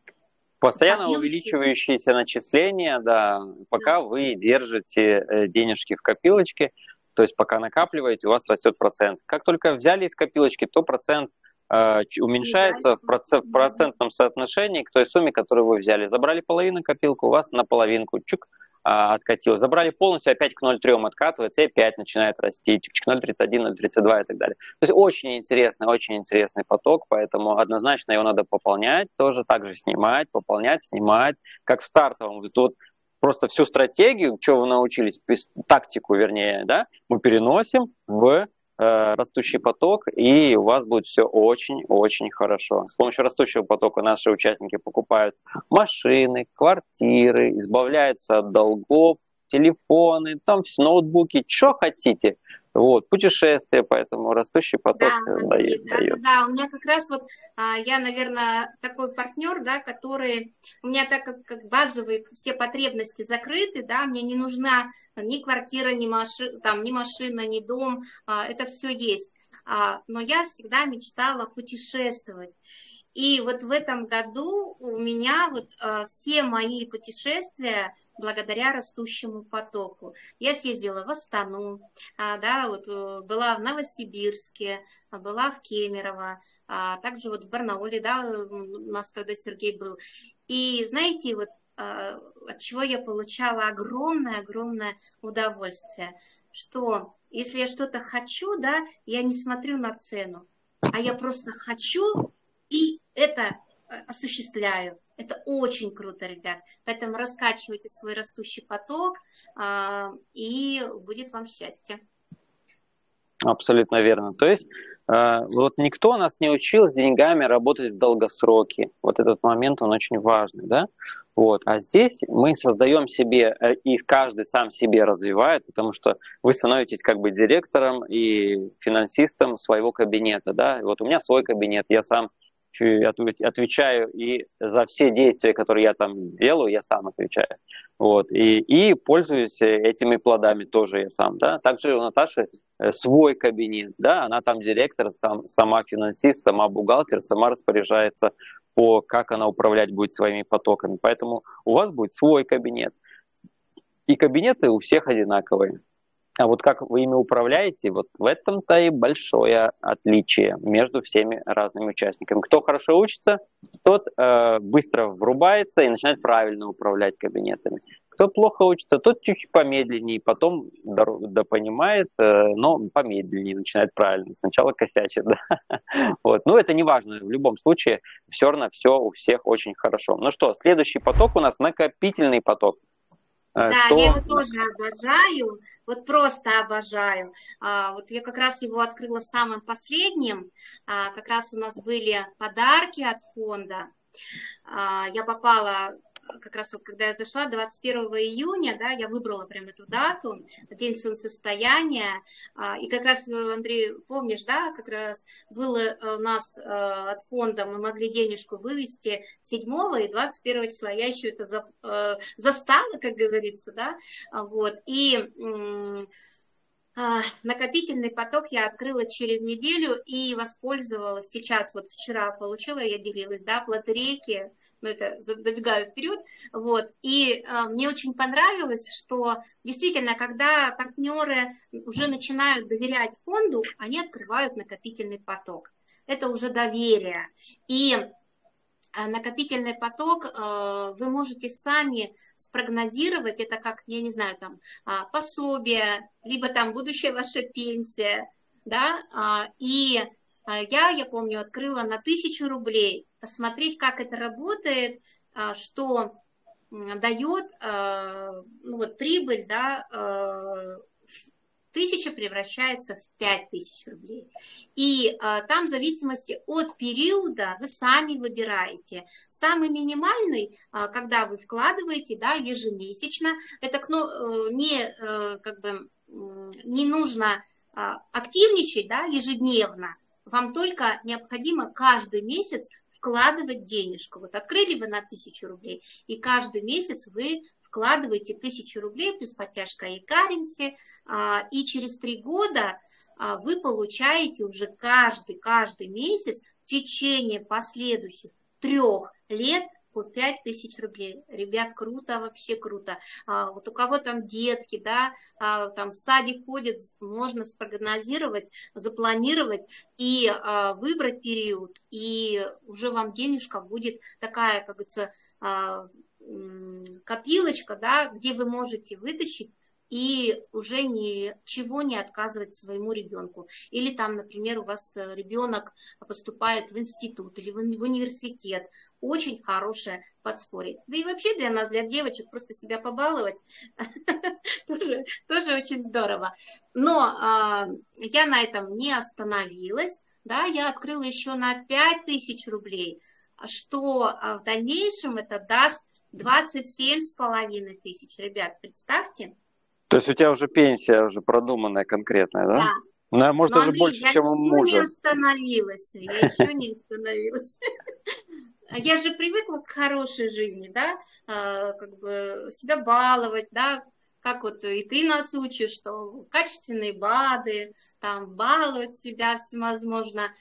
Постоянно увеличивающиеся начисления, да, пока да. вы держите э, денежки в копилочке, то есть пока накапливаете, у вас растет процент. Как только взяли из копилочки, то процент э, уменьшается в, процент, в процентном соотношении к той сумме, которую вы взяли. Забрали половину копилку, у вас на половинку чук э, откатилось. Забрали полностью, опять к 0,3 откатывается, и опять начинает расти. Чик-чик 0,31, 0,32 и так далее. То есть очень интересный, очень интересный поток, поэтому однозначно его надо пополнять, тоже так же снимать, пополнять, снимать, как в стартовом. Тут просто всю стратегию, что вы научились, тактику, вернее, да, мы переносим в э, растущий поток, и у вас будет все очень-очень хорошо. С помощью растущего потока наши участники покупают машины, квартиры, избавляются от долгов, телефоны, там все, ноутбуки, что хотите. Вот, путешествия, поэтому растущий поток да, дает, да, дает. Да, у меня как раз вот, а, я, наверное, такой партнер, да, который, у меня так как, как базовые все потребности закрыты, да, мне не нужна ни квартира, ни, маши, там, ни машина, ни дом, а, это все есть. А, но я всегда мечтала путешествовать. И вот в этом году у меня вот э, все мои путешествия благодаря растущему потоку. Я съездила в Астану, а, да, вот э, была в Новосибирске, а, была в Кемерово, а также вот в Барнауле, да, у нас когда Сергей был. И знаете, вот э, от чего я получала огромное-огромное удовольствие, что если я что-то хочу, да, я не смотрю на цену, а я просто хочу и это э, осуществляю. Это очень круто, ребят. Поэтому раскачивайте свой растущий поток, а, и будет вам счастье. Абсолютно верно. То есть э, вот никто нас не учил с деньгами работать в долгосроке. Вот этот момент, он очень важный, да? Вот. А здесь мы создаем себе, э, и каждый сам себе развивает, потому что вы становитесь как бы директором и финансистом своего кабинета, да? Вот у меня свой кабинет, я сам отвечаю и за все действия, которые я там делаю, я сам отвечаю. Вот. И, и пользуюсь этими плодами тоже я сам. Да? Также у Наташи э, свой кабинет, да, она там директор, сам, сама финансист, сама бухгалтер, сама распоряжается по, как она управлять будет своими потоками. Поэтому у вас будет свой кабинет. И кабинеты у всех одинаковые. А вот как вы ими управляете, вот в этом-то и большое отличие между всеми разными участниками. Кто хорошо учится, тот э, быстро врубается и начинает правильно управлять кабинетами. Кто плохо учится, тот чуть-чуть помедленнее, потом допонимает, э, но помедленнее начинает правильно. Сначала косячит, [LAUGHS] да. Вот. Ну, это не важно. В любом случае, все равно все у всех очень хорошо. Ну что, следующий поток у нас накопительный поток. А, да, что... я его тоже обожаю, вот просто обожаю. А, вот я как раз его открыла самым последним. А, как раз у нас были подарки от фонда. Я попала как раз вот когда я зашла, 21 июня, да, я выбрала прям эту дату, день солнцестояния, а, и как раз, э, Андрей, помнишь, да, как раз было э, у нас э, от фонда, мы могли денежку вывести 7 и 21 числа, я еще это за, застала, как говорится, да, вот, и а, накопительный поток я открыла через неделю и воспользовалась. Сейчас, вот вчера получила, я делилась, да, в лотерейке, но ну, это забегаю вперед, вот, и э, мне очень понравилось, что действительно, когда партнеры уже начинают доверять фонду, они открывают накопительный поток. Это уже доверие. И э, накопительный поток э, вы можете сами спрогнозировать, это как, я не знаю, там, пособие, либо там будущая ваша пенсия, да, и а, я, я помню, открыла на тысячу рублей, посмотреть, как это работает, а, что дает а, ну, вот, прибыль, да, тысяча превращается в пять тысяч рублей. И а, там в зависимости от периода вы сами выбираете. Самый минимальный, а, когда вы вкладываете да, ежемесячно, это ну, не, а, как бы, не нужно а, активничать да, ежедневно, вам только необходимо каждый месяц вкладывать денежку. Вот открыли вы на тысячу рублей, и каждый месяц вы вкладываете тысячу рублей плюс подтяжка и каренси, и через три года а, вы получаете уже каждый, каждый месяц в течение последующих трех лет по 5 тысяч рублей. Ребят, круто, вообще круто. А, вот у кого там детки, да, а, там в садик ходят, можно спрогнозировать, запланировать и а, выбрать период, и уже вам денежка будет такая, как говорится, а, копилочка, да, где вы можете вытащить и уже ничего не отказывать своему ребенку. Или там, например, у вас э, ребенок поступает в институт или в университет. Очень хорошее подспорье. Да и вообще для нас, для девочек, просто себя побаловать [LAUGHS] тоже, очень здорово. Но а, я на этом не остановилась. Да, я открыла еще на 5000 рублей, что а, в дальнейшем это даст 27 с половиной тысяч. Ребят, представьте, то есть у тебя уже пенсия уже продуманная конкретная, да? Да. Ну, может, Но, даже Андрей, больше, чем у мужа. Я не остановилась, я еще не остановилась. [LAUGHS] Я же привыкла к хорошей жизни, да, а, как бы себя баловать, да, как вот и ты нас учишь, что качественные БАДы, там, баловать себя всевозможно.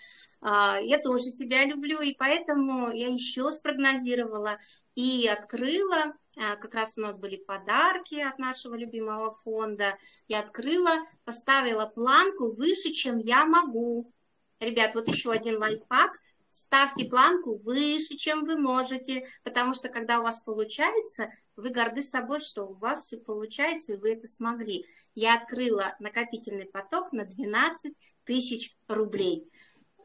А, я тоже себя люблю, и поэтому я еще спрогнозировала и открыла, как раз у нас были подарки от нашего любимого фонда, я открыла, поставила планку выше, чем я могу. Ребят, вот еще один лайфхак – ставьте планку выше, чем вы можете, потому что когда у вас получается, вы горды собой, что у вас все получается, и вы это смогли. Я открыла накопительный поток на 12 тысяч рублей,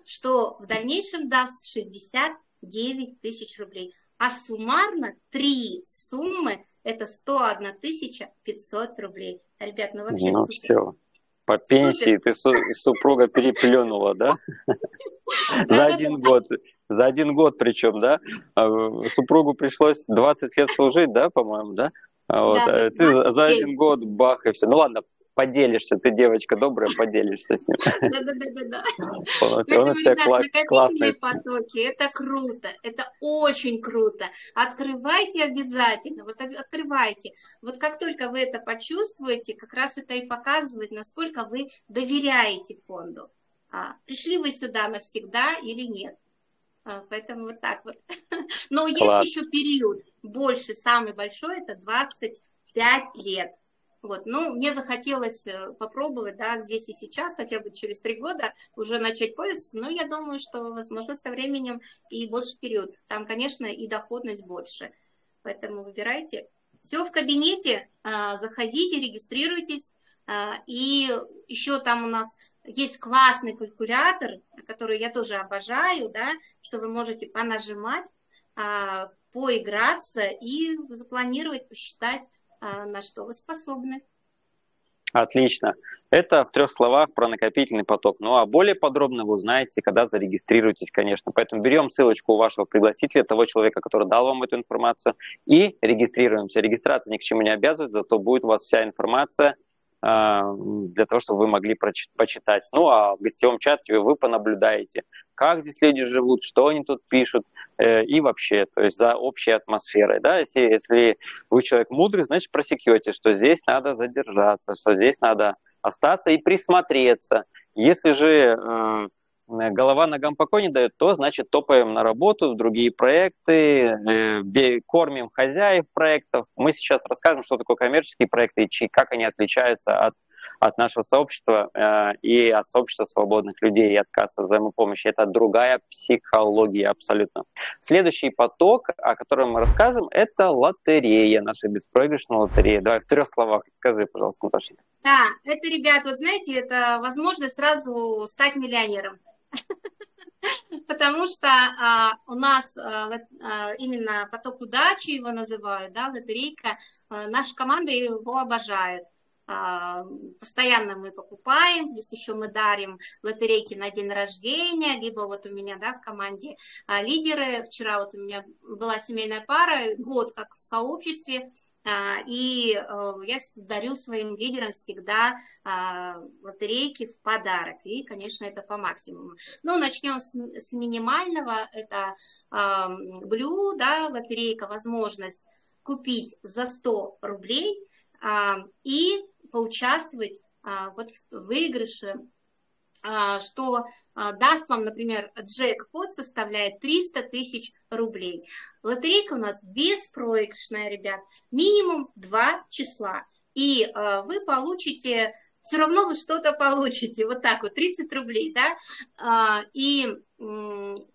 что в дальнейшем даст 69 тысяч рублей. А суммарно три суммы – это 101 тысяча 500 рублей. Ребят, ну вообще ну, супер. все. По пенсии Супер. ты супруга переплюнула, да? [LAUGHS] За один год. За один год причем, да? А, супругу пришлось 20 лет служить, да, по-моему, да? А вот. Да, ты за один год бах и все. Ну ладно, поделишься, ты девочка добрая, поделишься с ним. Да-да-да. [LAUGHS] Он у тебя классный. потоки, это круто, это очень круто. Открывайте обязательно, вот открывайте. Вот как только вы это почувствуете, как раз это и показывает, насколько вы доверяете фонду. А, пришли вы сюда навсегда или нет. А, поэтому вот так вот. [LAUGHS] Но Класс. есть еще период больше, самый большой, это 25 лет. Вот, ну, мне захотелось э, попробовать, да, здесь и сейчас, хотя бы через три года уже начать пользоваться, но я думаю, что, возможно, со временем и больше период. Там, конечно, и доходность больше. Поэтому выбирайте. Все в кабинете, а, заходите, регистрируйтесь. А, и еще там у нас есть классный калькулятор, который я тоже обожаю, да, что вы можете понажимать, а, поиграться и запланировать, посчитать на что вы способны. Отлично. Это в трех словах про накопительный поток. Ну а более подробно вы узнаете, когда зарегистрируетесь, конечно. Поэтому берем ссылочку у вашего пригласителя, того человека, который дал вам эту информацию, и регистрируемся. Регистрация ни к чему не обязывает, зато будет у вас вся информация а, для того, чтобы вы могли почитать. Ну, а в гостевом чате вы понаблюдаете, как здесь люди живут, что они тут пишут э, и вообще, то есть за общей атмосферой. Да? Если, если вы человек мудрый, значит просекете, что здесь надо задержаться, что здесь надо остаться и присмотреться. Если же э, голова ногам покой не дает, то значит топаем на работу, в другие проекты, э, кормим хозяев проектов. Мы сейчас расскажем, что такое коммерческие проекты и как они отличаются от от нашего сообщества э, и от сообщества свободных людей и от кассы взаимопомощи. Это другая психология абсолютно. Следующий поток, о котором мы расскажем, это лотерея, наша беспроигрышная лотерея. Давай в трех словах скажи, пожалуйста, Наташа. Да, это, ребят, вот знаете, это возможность сразу стать миллионером. [LAUGHS] Потому что а, у нас а, а, именно поток удачи его называют, да, лотерейка, а, наша команда его обожает. А, постоянно мы покупаем, плюс еще мы дарим лотерейки на день рождения, либо вот у меня, да, в команде а, лидеры, вчера вот у меня была семейная пара, год как в сообществе, и э, я дарю своим лидерам всегда лотерейки в подарок. И, конечно, это по максимуму. Ну, начнем с, с минимального. Это Blue, да, лотерейка, возможность купить за 100 рублей и поучаствовать а, вот в выигрыше, а, что а, даст вам, например, джекпот составляет 300 тысяч рублей. Лотерейка у нас беспроигрышная, ребят, минимум два числа. И вы получите все равно вы что-то получите, вот так вот, 30 рублей, да, и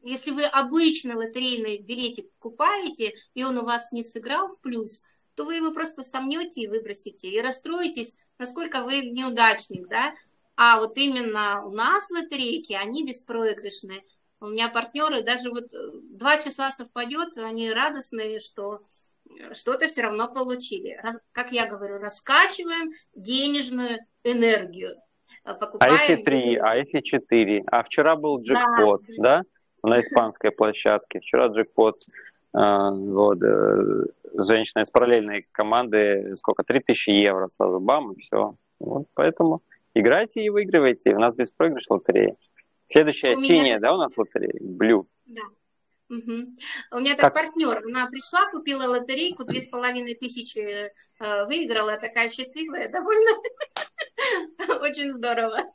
если вы обычный лотерейный билетик покупаете, и он у вас не сыграл в плюс, то вы его просто сомнете и выбросите, и расстроитесь, насколько вы неудачник, да, а вот именно у нас лотерейки, они беспроигрышные. У меня партнеры даже вот э, два числа совпадет, они радостные, что э, что-то все равно получили. Как я говорю, раскачиваем денежную энергию. Э, покупаем... А если три, а если четыре? А вчера был джекпот, да? да? На [LAUGHS] испанской площадке. Вчера джекпот. Вот, женщина из параллельной команды, сколько, 3000 евро сразу, бам, и все. Вот, поэтому играйте и выигрывайте. У нас беспроигрыш лотерея. Следующая у синяя, меня... да, у нас лотерея? Блю. Да. Угу. У меня так партнер, она пришла, купила лотерейку, две с половиной тысячи э, выиграла, такая счастливая, довольно, [LAUGHS] очень здорово.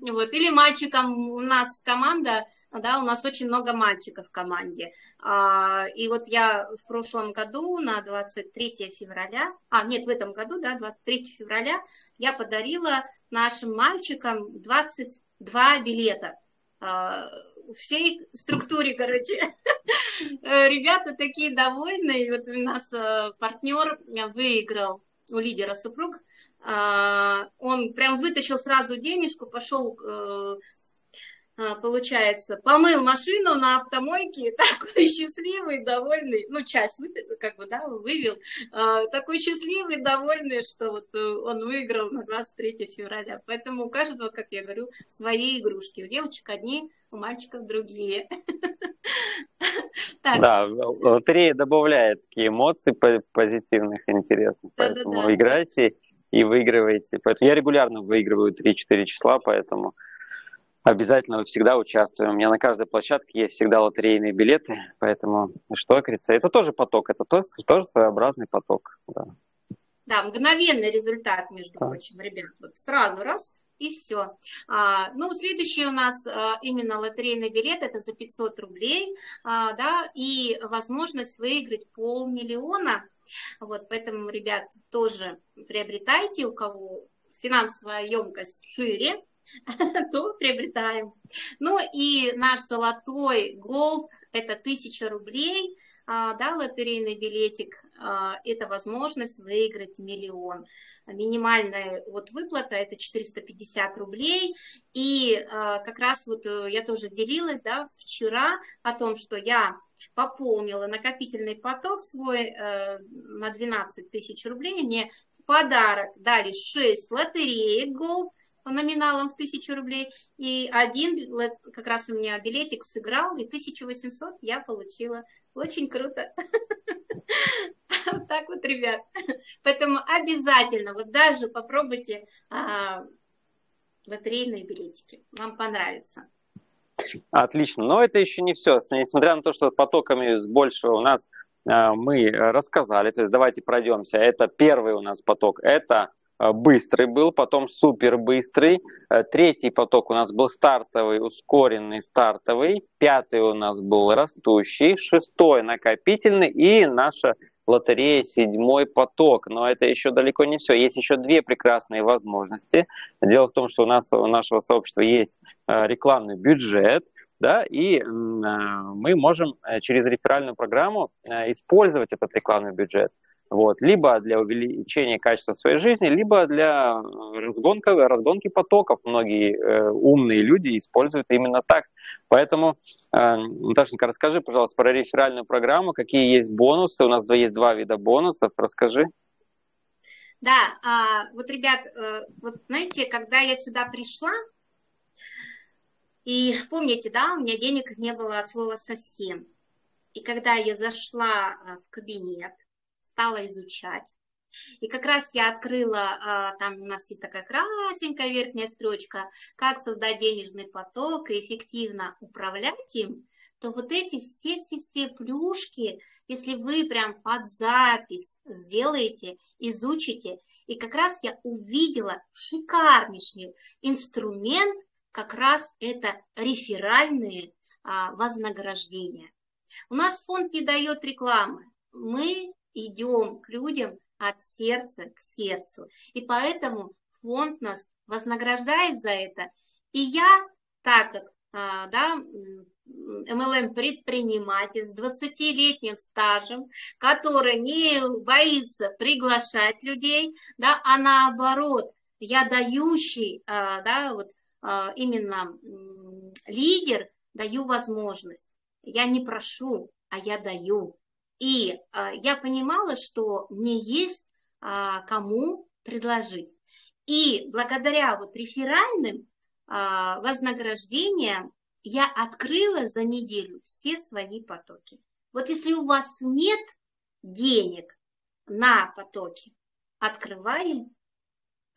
Вот. Или мальчикам, у нас команда, да, у нас очень много мальчиков в команде. А, и вот я в прошлом году на 23 февраля, а нет, в этом году, да, 23 февраля я подарила нашим мальчикам 22 билета а, всей структуре, [LAUGHS] короче. Э, ребята такие довольные. Вот у нас э, партнер выиграл у лидера супруг. А, он прям вытащил сразу денежку, пошел получается, помыл машину на автомойке, [LAUGHS] такой счастливый, довольный, ну, часть, как бы, да, вывел, а, такой счастливый, довольный, что вот он выиграл на 23 февраля. Поэтому у каждого, как я говорю, свои игрушки. У девочек одни, у мальчиков другие. [LAUGHS] Да, лотерея добавляет такие эмоции позитивных, интересных, поэтому играйте и выигрываете. Поэтому я регулярно выигрываю 3-4 числа, поэтому обязательно всегда участвую. У меня на каждой площадке есть всегда лотерейные билеты, поэтому что, говорится, это тоже поток, это тоже, тоже своеобразный поток. Да. да, мгновенный результат, между да. прочим, ребят. Вот сразу раз и все. А, ну, следующий у нас а, именно лотерейный билет, это за 500 рублей, а, да, и возможность выиграть полмиллиона. Вот, поэтому, ребят, тоже приобретайте, у кого финансовая емкость шире, [LAUGHS] то приобретаем. Ну и наш золотой голд – это 1000 рублей, а, да, лотерейный билетик а, – это возможность выиграть миллион. Минимальная вот выплата – это 450 рублей. И а, как раз вот э, я тоже делилась да, вчера о том, что я пополнила накопительный поток свой э, на 12 тысяч рублей. Мне в подарок дали 6 лотереек Gold – номиналом в 1000 рублей, и один, как раз у меня билетик сыграл, и 1800 я получила. Очень круто. Вот так вот, ребят. Поэтому обязательно, вот даже попробуйте а, лотерейные билетики. Вам понравится. Отлично. Но это еще не все. Несмотря на то, что потоками с большего у нас а, мы рассказали, то есть давайте пройдемся. Это первый у нас поток. Это быстрый был, потом супер быстрый. Э, третий поток у нас был стартовый, ускоренный стартовый. Пятый у нас был растущий. Шестой накопительный. И наша лотерея седьмой поток. Но это еще далеко не все. Есть еще две прекрасные возможности. Дело в том, что у нас у нашего сообщества есть э, рекламный бюджет, да, и мы можем через реферальную программу использовать этот рекламный бюджет. Вот, либо для увеличения качества своей жизни, либо для разгонка, разгонки потоков. Многие э, умные люди используют именно так. Поэтому, э, Наташенька, расскажи, пожалуйста, про реферальную программу, какие есть бонусы. У нас есть два вида бонусов. Расскажи. Да, а, вот, ребят, э, вот знаете, когда я сюда пришла, и помните, да, у меня денег не было от слова совсем. И когда я зашла э, в кабинет, стала изучать. И как раз я открыла, а, там у нас есть такая красненькая верхняя строчка, как создать денежный поток и эффективно управлять им, то вот эти все-все-все плюшки, если вы прям под запись сделаете, изучите, и как раз я увидела шикарнейший инструмент, как раз это реферальные а, вознаграждения. У нас фонд не дает рекламы. Мы идем к людям от сердца к сердцу. И поэтому фонд нас вознаграждает за это. И я, так как а, да, MLM предприниматель с 20-летним стажем, который не боится приглашать людей, да, а наоборот, я дающий, а, да, вот а, именно лидер, даю возможность. Я не прошу, а я даю. И а, я понимала, что мне есть а, кому предложить. И благодаря вот реферальным а, вознаграждениям я открыла за неделю все свои потоки. Вот если у вас нет денег на потоки, открываем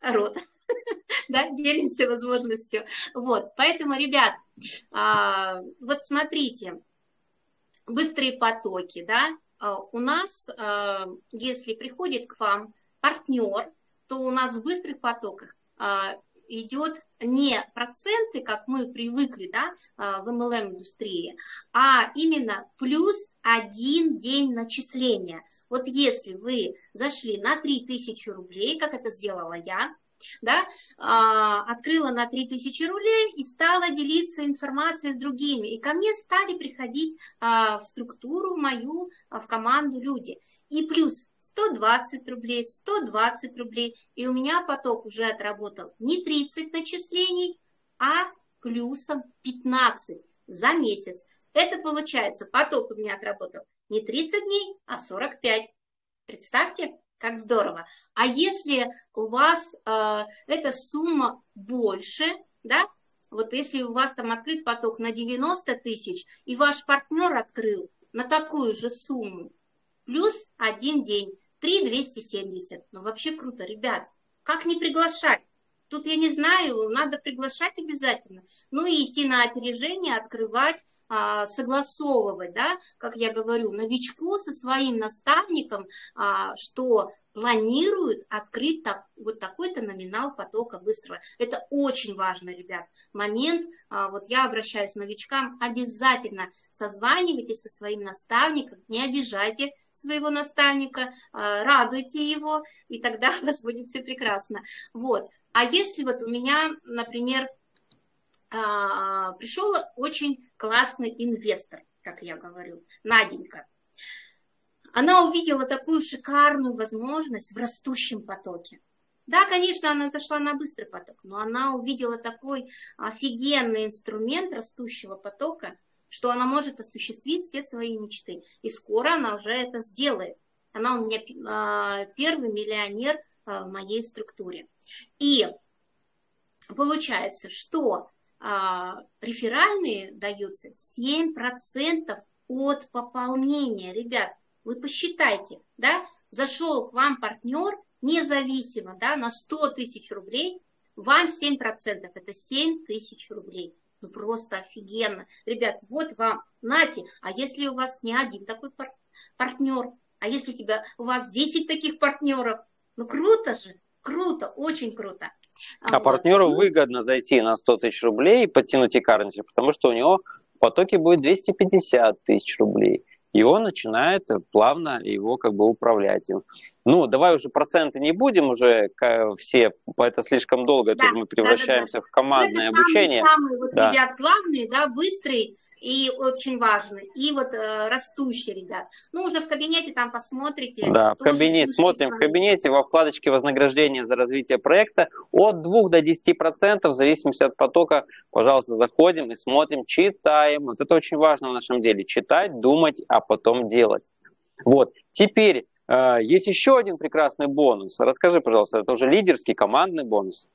рот, [LAUGHS] да, делимся возможностью. Вот, поэтому, ребят, вот смотрите, быстрые потоки, да, у нас, а, если приходит к вам партнер, то у нас в быстрых потоках а, идет не проценты, как мы привыкли да, в MLM-индустрии, а именно плюс один день начисления. Вот если вы зашли на 3000 рублей, как это сделала я, да, а, открыла на 3000 рублей и стала делиться информацией с другими. И ко мне стали приходить а, в структуру мою, а, в команду люди. И плюс 120 рублей, 120 рублей. И у меня поток уже отработал не 30 начислений, а плюсом 15 за месяц. Это получается, поток у меня отработал не 30 дней, а 45. Представьте, как здорово. А если у вас э, эта сумма больше, да, вот если у вас там открыт поток на 90 тысяч, и ваш партнер открыл на такую же сумму, плюс один день, 3 270. Ну, вообще круто, ребят. Как не приглашать? Тут я не знаю, надо приглашать обязательно. Ну и идти на опережение, открывать, а, согласовывать, да, как я говорю, новичку со своим наставником, а, что планируют открыть так, вот такой-то номинал потока быстрого. Это очень важно, ребят. Момент, а, вот я обращаюсь к новичкам, обязательно созванивайтесь со своим наставником, не обижайте своего наставника, радуйте его, и тогда [LAUGHS] у вас будет все прекрасно. Вот. А если вот у меня, например, а, пришел очень классный инвестор, как я говорю, Наденька. Она увидела такую шикарную возможность в растущем потоке. Да, конечно, она зашла на быстрый поток, но она увидела такой офигенный инструмент растущего потока, что она может осуществить все свои мечты. И скоро она уже это сделает. Она у меня а, первый миллионер а, в моей структуре. И получается, что а, реферальные даются 7% от пополнения. Ребят, вы посчитайте, да, зашел к вам партнер, независимо, да, на 100 тысяч рублей, вам 7%, это 7 тысяч рублей. Ну просто офигенно. Ребят, вот вам, нате, а если у вас не один такой пар партнер, а если у тебя, у вас 10 таких партнеров, ну круто же, круто, очень круто. А, а партнеру ну, выгодно зайти на 100 тысяч рублей и подтянуть и currency, потому что у него в потоке будет 250 тысяч рублей. И он начинает плавно его как бы управлять им. Ну, давай уже проценты не будем уже все, это слишком долго, да, это мы превращаемся да, да, да. в командное это обучение. Самый, самый вот, да. ребят, главный, да, быстрый, и очень важно. И вот э, растущие, ребят. Ну, уже в кабинете там посмотрите. Да, в кабинете смотрим, в кабинете во вкладочке вознаграждения за развитие проекта от 2 до 10 процентов, в зависимости от потока, пожалуйста, заходим и смотрим, читаем. Вот это очень важно в нашем деле. Читать, думать, а потом делать. Вот. Теперь э, есть еще один прекрасный бонус. Расскажи, пожалуйста, это уже лидерский командный бонус.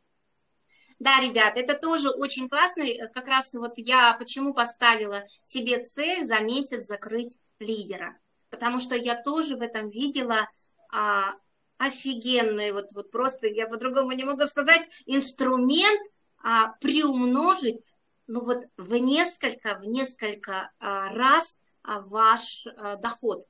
Да, ребят, это тоже очень классно. Э, как раз вот я почему поставила себе цель за месяц закрыть лидера. Потому что я тоже в этом видела а, офигенный, вот, вот просто я по-другому не могу сказать, инструмент а, приумножить, ну вот в несколько, в несколько а, раз а, ваш а, доход.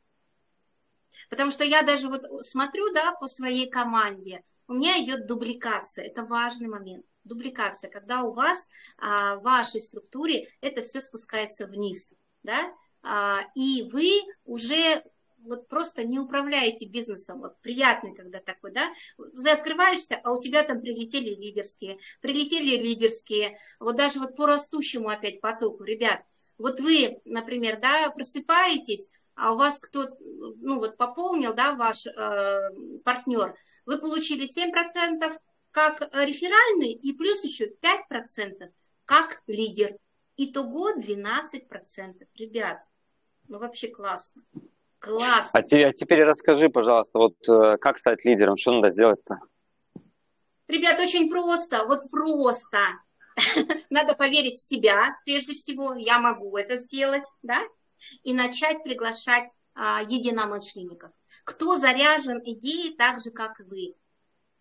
Потому что я даже вот смотрю, да, по своей команде, у меня идет дубликация, это важный момент дубликация, когда у вас а, в вашей структуре это все спускается вниз, да, а, и вы уже вот просто не управляете бизнесом. Вот приятный, когда такой, да, ты открываешься, а у тебя там прилетели лидерские, прилетели лидерские, вот даже вот по растущему опять потоку, ребят, вот вы, например, да, просыпаетесь, а у вас кто, ну вот пополнил, да, ваш э, партнер, вы получили 7%, как реферальный и плюс еще 5% как лидер. Итого 12%. Ребят, ну вообще классно. Классно. А, те, а теперь расскажи, пожалуйста, вот э, как стать лидером, что надо сделать-то? Ребят, очень просто, вот просто. [LAUGHS] Надо поверить в себя, прежде всего, я могу это сделать, да, и начать приглашать а, единомышленников. Кто заряжен идеей так же, как вы.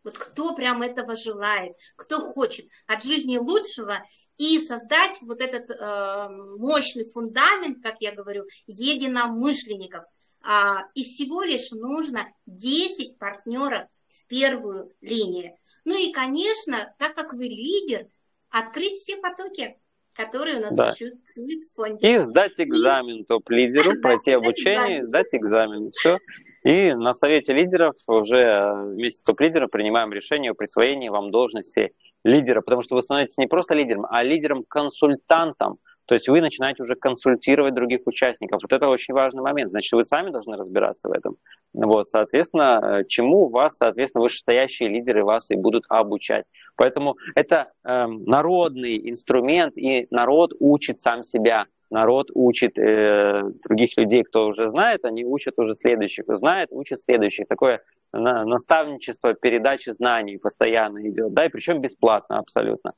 Вот кто прям этого желает, кто хочет от жизни лучшего и создать вот этот э, мощный фундамент, как я говорю, единомышленников. А, и всего лишь нужно 10 партнеров в первую линию. Ну и, конечно, так как вы лидер, открыть все потоки которые у нас да. существуют в фонде. И сдать экзамен топ-лидеру, [LAUGHS] пройти обучение, сдать экзамен. Все. И на совете лидеров уже вместе с топ-лидером принимаем решение о присвоении вам должности лидера, потому что вы становитесь не просто лидером, а лидером-консультантом. То есть вы начинаете уже консультировать других участников. Вот это очень важный момент. Значит, вы сами должны разбираться в этом. Вот, соответственно, чему вас, соответственно, вышестоящие лидеры вас и будут обучать. Поэтому это э, народный инструмент, и народ учит сам себя народ учит э, других людей, кто уже знает, они учат уже следующих, знает, учат следующих. Такое на, наставничество, передача знаний постоянно идет, да, и причем бесплатно абсолютно.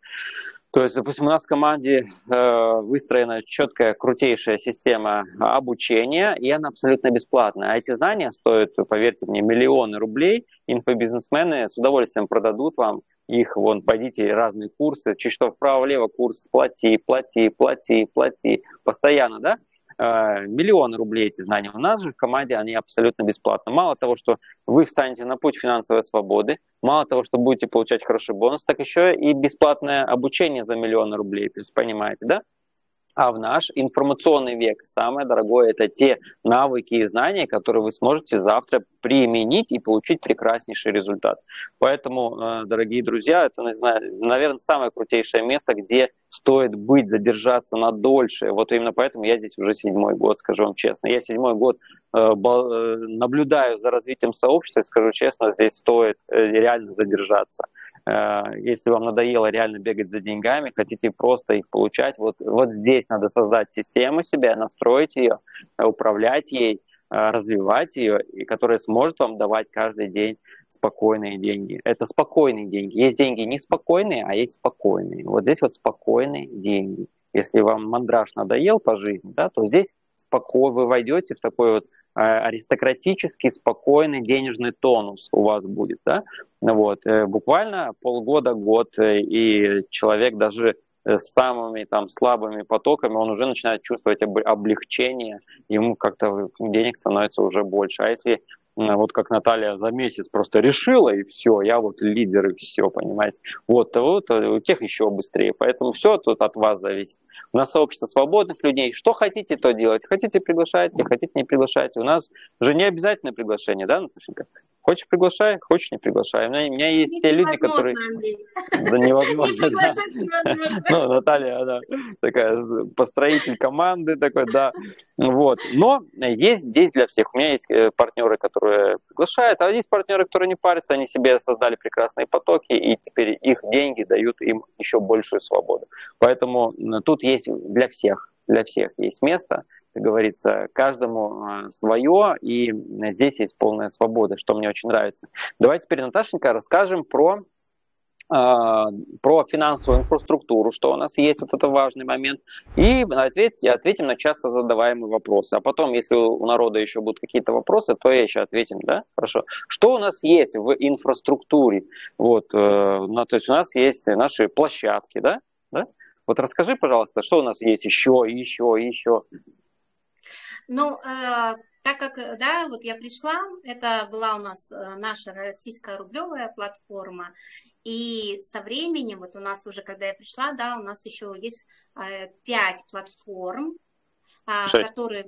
То есть, допустим, у нас в команде э, выстроена четкая, крутейшая система обучения, и она абсолютно бесплатная. А эти знания стоят, поверьте мне, миллионы рублей. Инфобизнесмены с удовольствием продадут вам их, вон, пойдите, разные курсы, чуть что вправо-влево курс, плати, плати, плати, плати, постоянно, да? Э, миллионы рублей эти знания. У нас же в команде они абсолютно бесплатно. Мало того, что вы встанете на путь финансовой свободы, мало того, что будете получать хороший бонус, так еще и бесплатное обучение за миллионы рублей, понимаете, да? А в наш информационный век самое дорогое это те навыки и знания, которые вы сможете завтра применить и получить прекраснейший результат. Поэтому, э, дорогие друзья, это, наверное, самое крутейшее место, где стоит быть, задержаться на дольше. Вот именно поэтому я здесь уже седьмой год, скажу вам честно. Я седьмой год э, э, наблюдаю за развитием сообщества, скажу честно, здесь стоит реально задержаться. Э, если вам надоело реально бегать за деньгами, хотите просто их получать, вот, вот здесь надо создать систему себе, настроить ее, управлять ей, э, развивать ее, и которая сможет вам давать каждый день спокойные деньги. Это спокойные деньги. Есть деньги не спокойные, а есть спокойные. Вот здесь вот спокойные деньги. Если вам мандраж надоел по жизни, да, то здесь спокойно вы войдете в такой вот аристократический, спокойный денежный тонус у вас будет, да, вот, э, буквально полгода, год, э, и человек даже э, с самыми там слабыми потоками, он уже начинает чувствовать облегчение, ему как-то денег становится уже больше. А если вот как Наталья за месяц просто решила, и все, я вот лидер, и все, понимаете. Вот, вот у тех еще быстрее. Поэтому все тут от вас зависит. У нас сообщество свободных людей. Что хотите, то делать. Хотите, приглашайте, хотите, не приглашайте. У нас же не обязательно приглашение, да, Наташенька? Хочешь приглашай, хочешь не приглашай. У меня, у меня есть Здесь те люди, которые... Андрей. Да невозможно. Да. Ну, Наталья, она такая построитель команды такой, да. Вот. Но есть здесь для всех. У меня есть э, партнеры, которые приглашают, а есть партнеры, которые не парятся, они себе создали прекрасные потоки, и теперь их деньги дают им еще большую свободу. Поэтому тут есть для всех, для всех есть место как говорится, каждому а, свое, и здесь есть полная свобода, что мне очень нравится. Давайте теперь, Наташенька, расскажем про а, про финансовую инфраструктуру, что у нас есть вот это важный момент, и ответь, ответим на часто задаваемые вопросы. А потом, если у народа еще будут какие-то вопросы, то я еще ответим, да? Хорошо. Что у нас есть в инфраструктуре? Вот, э, ну, то есть у нас есть наши площадки, да? Вот расскажи, пожалуйста, что у нас есть еще, еще, еще. Ну, э, так как, да, вот я пришла, это была у нас э, наша российская рублевая платформа, и со временем, вот у нас уже, когда я пришла, да, у нас еще есть э, пять платформ, э, которые,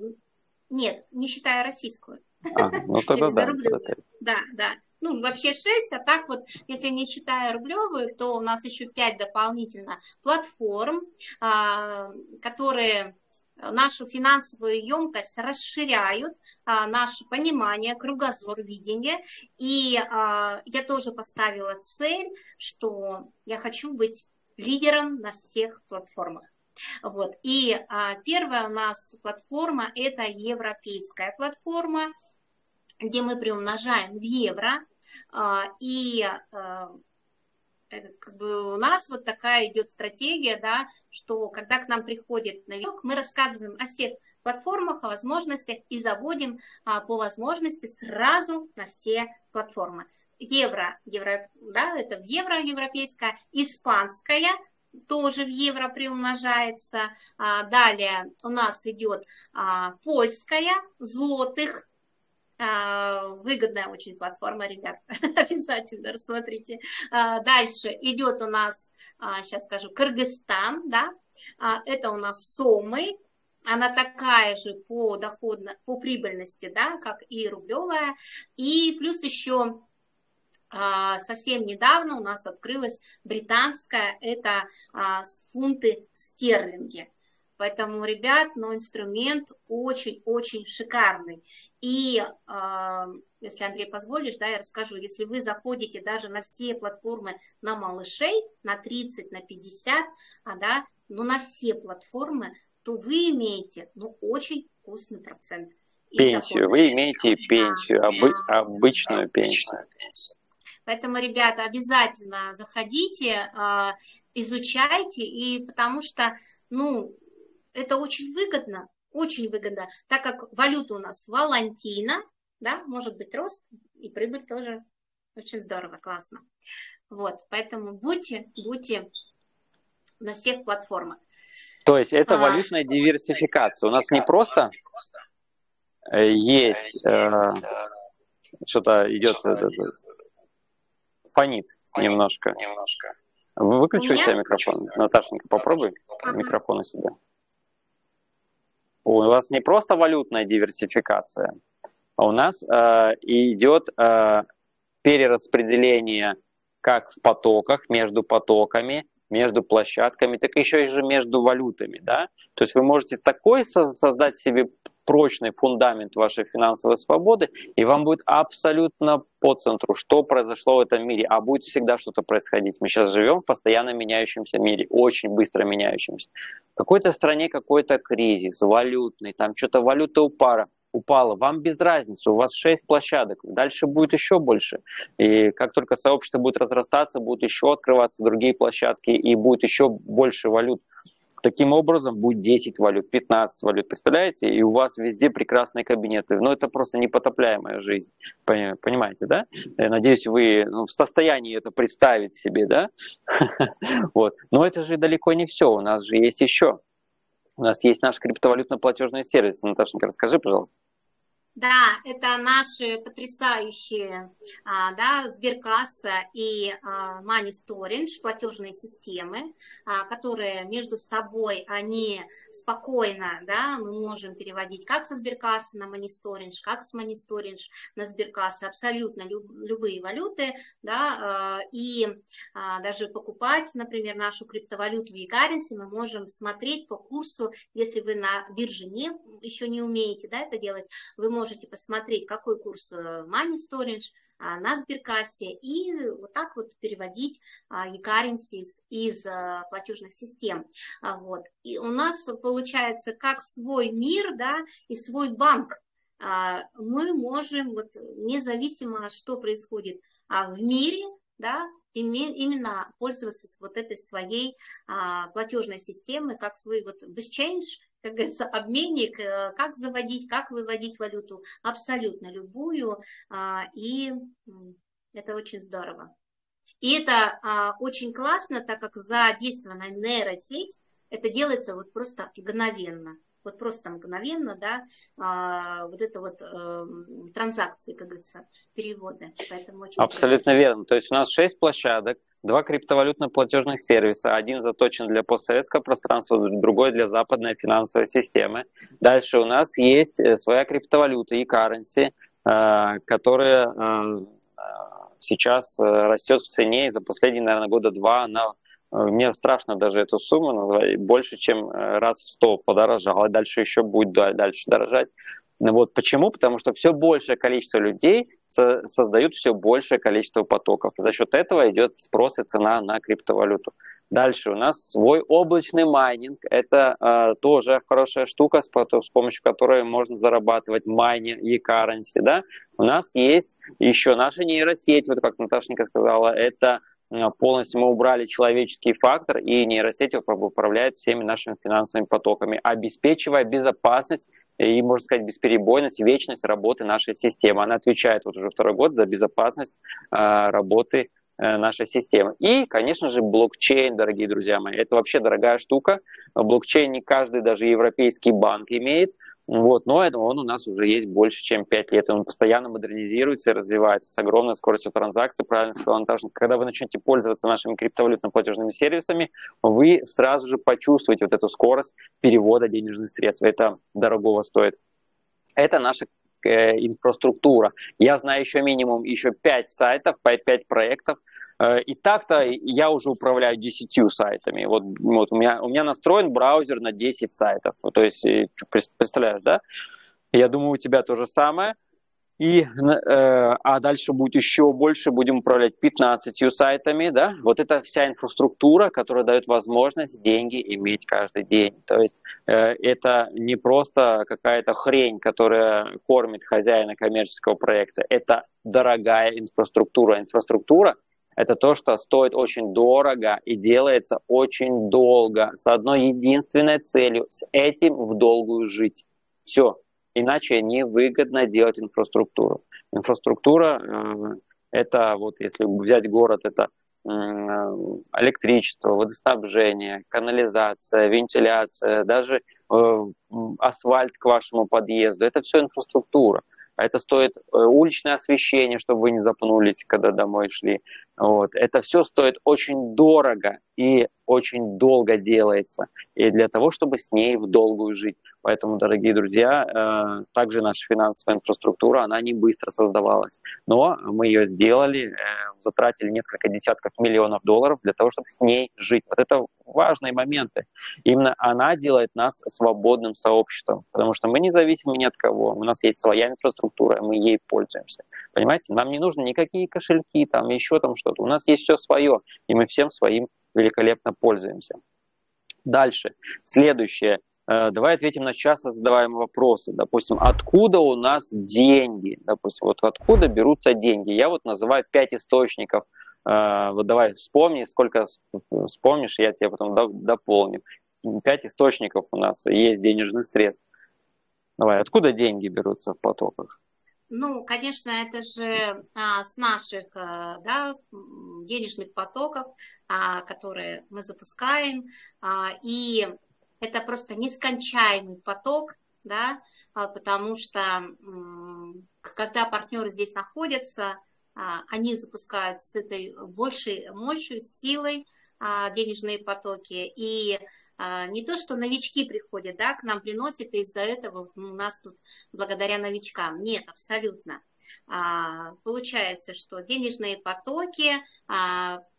нет, не считая российскую. А, ну тогда да. Да, да. Ну, вообще 6, а так вот, если не считая рублевую, то у нас еще 5 дополнительно платформ, а, которые нашу финансовую емкость расширяют, а, наше понимание, кругозор, видение. И а, я тоже поставила цель, что я хочу быть лидером на всех платформах. Вот. И а, первая у нас платформа – это европейская платформа, где мы приумножаем в евро. И Э, как бы у нас вот такая идет стратегия, да, что когда к нам приходит новичок, мы рассказываем о всех платформах, о возможностях и заводим а, по возможности сразу на все платформы. евро, евро, да, это в евро европейская, испанская, тоже в евро приумножается. А, далее у нас идет а, польская, злотых, а, выгодная очень платформа, ребят, [LAUGHS] обязательно рассмотрите. Дальше идет у нас, сейчас скажу, Кыргызстан, да, это у нас Сомы, она такая же по доходно, по прибыльности, да, как и рублевая. И плюс еще а, совсем недавно у нас открылась британская, это а, фунты стерлинги. Поэтому, ребят, ну, инструмент очень-очень шикарный. И э, если, Андрей, позволишь, да, я расскажу, если вы заходите даже на все платформы на малышей, на 30, на 50, а, да, ну, на все платформы, то вы имеете, ну, очень вкусный процент. Пенсию, вы имеете пенсию, обы- обычную пенсию. Поэтому, ребята, обязательно заходите, а, изучайте, и потому что, ну, это очень выгодно, очень выгодно, так как валюта у нас Валентина, да, может быть рост, и прибыль тоже очень здорово, классно. Вот, поэтому будьте, будьте на всех платформах. То есть это а, валютная диверсификация. У нас не просто э, есть э, что-то идет э, фонит, фонит немножко. немножко. Вы выключили у себя микрофон? Наташенька, попробуй ага. микрофон у себя. У вас не просто валютная диверсификация, а у нас э, идет э, перераспределение как в потоках, между потоками, между площадками, так еще и же между валютами. Да? То есть вы можете такой создать себе прочный фундамент вашей финансовой свободы, и вам будет абсолютно по центру, что произошло в этом мире, а будет всегда что-то происходить. Мы сейчас живем в постоянно меняющемся мире, очень быстро меняющемся. В какой-то стране какой-то кризис валютный, там что-то валюта упала, упала, вам без разницы, у вас 6 площадок, дальше будет еще больше. И как только сообщество будет разрастаться, будут еще открываться другие площадки, и будет еще больше валют. Таким образом, будет 10 валют, 15 валют, представляете? И у вас везде прекрасные кабинеты. Но ну, это просто непотопляемая жизнь. Понимаете, да? Я надеюсь, вы ну, в состоянии это представить себе, да? [LAUGHS] Вот. Но это же далеко не все. У нас же есть еще. У нас есть наш криптовалютно-платежный сервис. Наташенька, расскажи, пожалуйста. Да, это наши потрясающие а, да, Сберкасса и а, Money Storage, платежные системы, а, которые между собой, они спокойно, да, мы можем переводить как со Сберкассы на Money Storage, как с Money Storage на Сберкассы, абсолютно люб, любые валюты, да, и даже покупать, например, нашу криптовалюту в e-currency мы можем смотреть по курсу, если вы на бирже не, еще не умеете, да, это делать, вы можете можете посмотреть, какой курс э, Money Storage а, на Сберкассе и вот так вот переводить e-currency а, из э, платежных систем. А, вот. И у нас получается как свой мир, да, и свой банк. Мы можем, вот, независимо, что происходит в мире, да, именно пользоваться вот этой своей платежной системой, как свой вот BizChange, как говорится, обменник, э, как заводить, как выводить валюту, абсолютно любую, а, и это очень здорово. И это а, очень классно, так как задействована нейросеть, это делается вот просто мгновенно вот просто мгновенно, да, а, вот это вот э, транзакции, как говорится, переводы. Поэтому очень Абсолютно приятно. верно. То есть у нас шесть площадок, два криптовалютно-платежных сервиса. Один заточен для постсоветского пространства, другой для западной финансовой системы. Дальше у нас есть э, своя криптовалюта и currency, э, которая э, сейчас растет в цене, и за последние, наверное, года два она мне страшно даже эту сумму назвать, больше, чем раз в сто подорожала, дальше еще будет дальше дорожать. Ну вот почему? Потому что все большее количество людей со- создают все большее количество потоков. За счет этого идет спрос и цена на криптовалюту. Дальше у нас свой облачный майнинг. Это э, тоже хорошая штука, с, с помощью которой можно зарабатывать майнинг и currency. Да? У нас есть еще наша нейросеть, вот как Наташенька сказала, это Э, полностью мы убрали человеческий фактор, и нейросеть управляет всеми нашими финансовыми потоками, обеспечивая безопасность и, можно сказать, бесперебойность, вечность работы нашей системы. Она отвечает вот уже второй год за безопасность э, работы э, нашей системы. И, конечно же, блокчейн, дорогие друзья мои. Это вообще дорогая штука. Блокчейн не каждый, даже европейский банк имеет. Вот, но это, он у нас уже есть больше, чем 5 лет. Он постоянно модернизируется и развивается с огромной скоростью транзакций. Правильно сказал Антошин, когда вы начнете пользоваться нашими криптовалютно-платежными сервисами, вы сразу же почувствуете вот эту скорость перевода денежных средств. Это дорогого стоит. Это наша э, инфраструктура. Я знаю еще минимум еще 5 сайтов, 5 проектов, и так-то я уже управляю 10 сайтами. Вот, вот у, меня, у меня настроен браузер на 10 сайтов. То есть, э, представляешь, да? Я думаю, у тебя то же самое. И, э, а дальше будет еще больше, будем управлять 15 сайтами, да, вот это вся инфраструктура, которая дает возможность деньги иметь каждый день. То есть э, это не просто какая-то хрень, которая кормит хозяина коммерческого проекта, это дорогая инфраструктура. Инфраструктура, это то, что стоит очень дорого и делается очень долго, с одной единственной целью, с этим в долгую жить. Все. Иначе невыгодно делать инфраструктуру. Инфраструктура э, это вот если взять город, это э, электричество, водоснабжение, канализация, вентиляция, даже э, асфальт к вашему подъезду. Это все инфраструктура. А это стоит э, уличное освещение, чтобы вы не запнулись, когда домой шли. Вот. Это все стоит очень дорого и очень долго делается. И для того, чтобы с ней в долгую жить. Поэтому, дорогие друзья, э, также наша финансовая инфраструктура, она не быстро создавалась. Но мы ее сделали, э, затратили несколько десятков миллионов долларов для того, чтобы с ней жить. Вот это важные моменты. Именно она делает нас свободным сообществом, потому что мы не зависимы ни от кого. У нас есть своя инфраструктура, мы ей пользуемся. Понимаете? Нам не нужны никакие кошельки, там еще там что-то. У нас есть все свое, и мы всем своим великолепно пользуемся. Дальше. Следующее. Э, давай ответим на часто задаваемые вопросы. Допустим, откуда у нас деньги? Допустим, вот откуда берутся деньги? Я вот называю пять источников. Э, вот давай вспомни, сколько вспомнишь, я тебе потом дополню. Пять источников у нас есть денежных средств. Давай, откуда деньги берутся в потоках? Ну, конечно, это же а, с наших а, да, денежных потоков, а, которые мы запускаем. А, и это просто нескончаемый поток, да, а, потому что когда партнеры здесь находятся, а, они запускают с этой большей мощью, силой а, денежные потоки. И не то, что новички приходят, да, к нам приносят, и из-за этого у нас тут благодаря новичкам. Нет, абсолютно. Получается, что денежные потоки,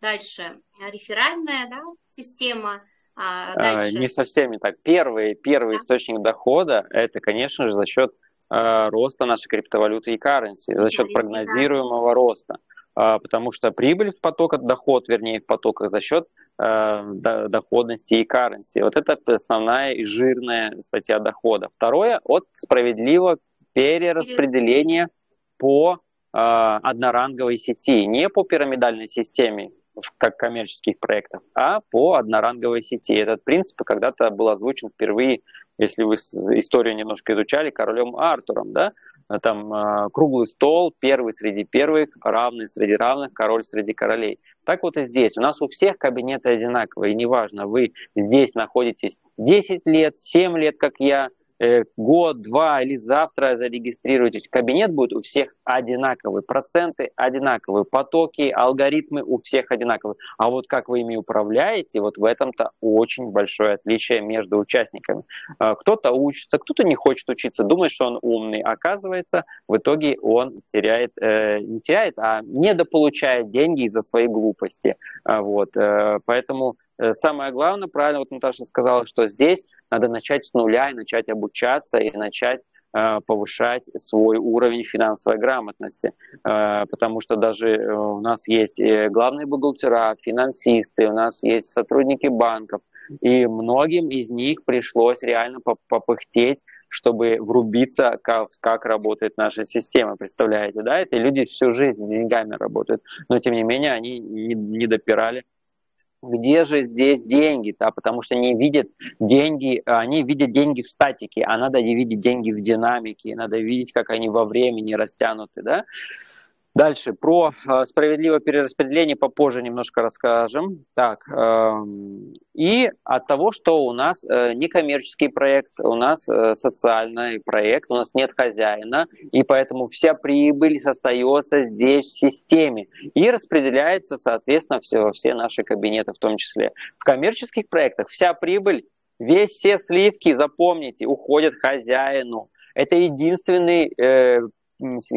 дальше реферальная да, система – а, а дальше. Не со всеми так. Первый, первый да. источник дохода – это, конечно же, за счет роста нашей криптовалюты и currency, за счет прогнозируемого роста. Э, потому что прибыль в потоках, доход, вернее, в потоках за счет э, доходности и currency. Вот это основная и жирная статья дохода. Второе – от справедливого перераспределения по э, одноранговой сети, не по пирамидальной системе, как коммерческих проектов, а по одноранговой сети. Этот принцип когда-то был озвучен впервые, если вы историю немножко изучали, королем Артуром, да, там э, круглый стол, первый среди первых, равный среди равных, король среди королей. Так вот и здесь. У нас у всех кабинеты одинаковые, и неважно, вы здесь находитесь 10 лет, 7 лет, как я, год, два или завтра зарегистрируетесь, кабинет будет у всех одинаковый, проценты одинаковые, потоки, алгоритмы у всех одинаковые. А вот как вы ими управляете, вот в этом-то очень большое отличие между участниками. Э, кто-то учится, кто-то не хочет учиться, думает, что он умный. Оказывается, в итоге он теряет, э, не теряет, а недополучает деньги из-за своей глупости. Вот. Поэтому Э, самое главное, правильно вот Наташа сказала, что здесь надо начать с нуля и начать обучаться и начать э, повышать свой уровень финансовой грамотности, э, потому что даже у нас есть главные бухгалтера, финансисты, у нас есть сотрудники банков, и многим из них пришлось реально попыхтеть, чтобы врубиться, как, как работает наша система, представляете, да? Эти люди всю жизнь деньгами работают, но тем не менее они не, не допирали где же здесь деньги, да, потому что они видят деньги, они видят деньги в статике, а надо видеть деньги в динамике, надо видеть, как они во времени растянуты, да. Дальше, про э, справедливое перераспределение попозже немножко расскажем. Так, э, и от того, что у нас э, некоммерческий проект, у нас э, социальный проект, у нас нет хозяина, и поэтому вся прибыль остается здесь в системе и распределяется, соответственно, все, все наши кабинеты в том числе. В коммерческих проектах вся прибыль, весь все сливки, запомните, уходят хозяину. Это единственный э,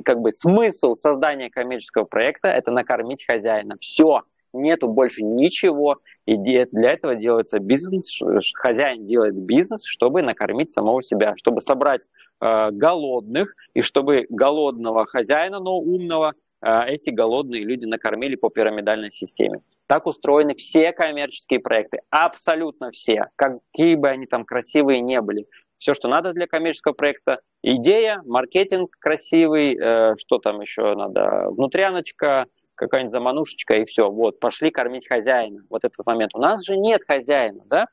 как бы смысл создания коммерческого проекта – это накормить хозяина. Все, нету больше ничего. И для этого делается бизнес, хозяин делает бизнес, чтобы накормить самого себя, чтобы собрать э, голодных, и чтобы голодного хозяина, но умного, э, эти голодные люди накормили по пирамидальной системе. Так устроены все коммерческие проекты, абсолютно все, какие бы они там красивые не были все, что надо для коммерческого проекта. Идея, маркетинг красивый, э, что там еще надо, внутряночка, какая-нибудь заманушечка и все. Вот, пошли кормить хозяина. Вот этот момент. У нас же нет хозяина, да?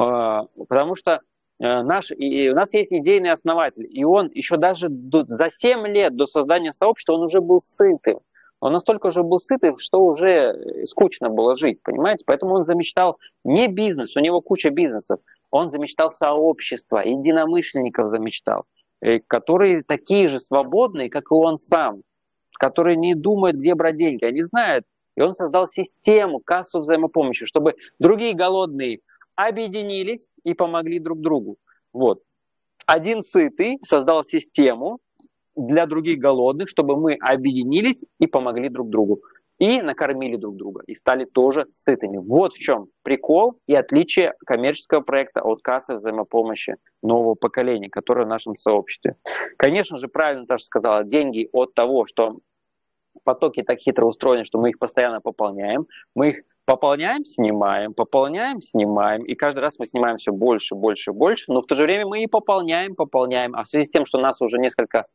Э, потому что э, наш, и у нас есть идейный основатель, и он еще даже до, за 7 лет до создания сообщества, он уже был сытым. Он настолько уже был сытым, что уже скучно было жить, понимаете? Поэтому он замечтал не бизнес, у него куча бизнесов, он замечтал сообщество, единомышленников замечтал, э, которые такие же свободные, как и он сам, которые не думают, где брать деньги, они знают. И он создал систему, кассу взаимопомощи, чтобы другие голодные объединились и помогли друг другу. Вот. Один сытый создал систему для других голодных, чтобы мы объединились и помогли друг другу и накормили друг друга, и стали тоже сытыми. Вот в чем прикол и отличие коммерческого проекта от кассы взаимопомощи нового поколения, которое в нашем сообществе. Конечно же, правильно тоже сказала, деньги от того, что потоки так хитро устроены, что мы их постоянно пополняем, мы их пополняем, снимаем, пополняем, снимаем, и каждый раз мы снимаем все больше, больше, больше, но в то же время мы и пополняем, пополняем, а в связи с тем, что нас уже несколько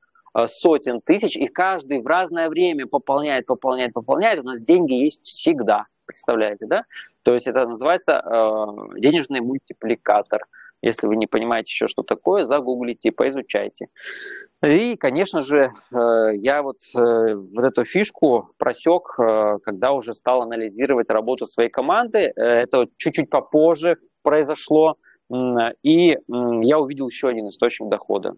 сотен тысяч, и каждый в разное время пополняет, пополняет, пополняет. У нас деньги есть всегда, представляете, да? То есть это называется э, денежный мультипликатор. Если вы не понимаете еще, что такое, загуглите, поизучайте. И, конечно же, э, я вот э, вот эту фишку просек, э, когда уже стал анализировать работу своей команды. Это чуть-чуть попозже произошло. И я увидел еще один источник дохода.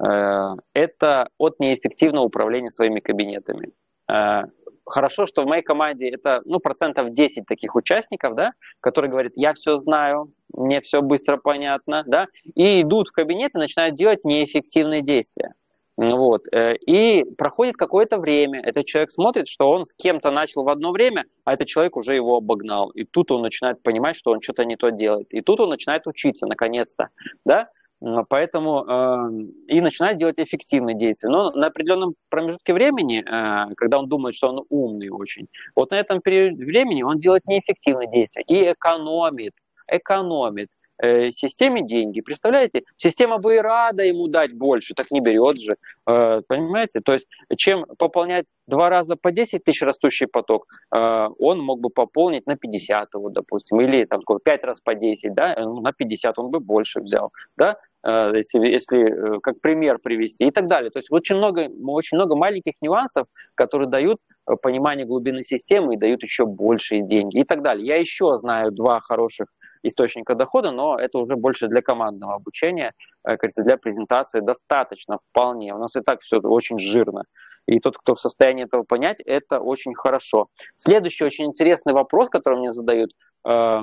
Э, это от неэффективного управления своими кабинетами. Э, хорошо, что в моей команде это ну, процентов 10 таких участников, да, которые говорят, я все знаю, мне все быстро понятно, да, и идут в кабинет и начинают делать неэффективные действия. Вот. Э, и проходит какое-то время, этот человек смотрит, что он с кем-то начал в одно время, а этот человек уже его обогнал. И тут он начинает понимать, что он что-то не то делает. И тут он начинает учиться, наконец-то. Да? Поэтому э, и начинает делать эффективные действия. Но на определенном промежутке времени, э, когда он думает, что он умный очень, вот на этом периоде времени он делает неэффективные действия и экономит, экономит э, системе деньги. Представляете, система бы и рада ему дать больше, так не берет же. Э, понимаете? То есть, чем пополнять два раза по 10 тысяч растущий поток, э, он мог бы пополнить на 50 его, допустим, или там 5 раз по 10, да, ну, на 50 он бы больше взял, да, если, если э, как пример привести и так далее. То есть очень много, очень много маленьких нюансов, которые дают э, понимание глубины системы и дают еще большие деньги и так далее. Я еще знаю два хороших источника дохода, но это уже больше для командного обучения, кажется, для презентации достаточно вполне. У нас и так все очень жирно. И тот, кто в состоянии этого понять, это очень хорошо. Следующий очень интересный вопрос, который мне задают, э,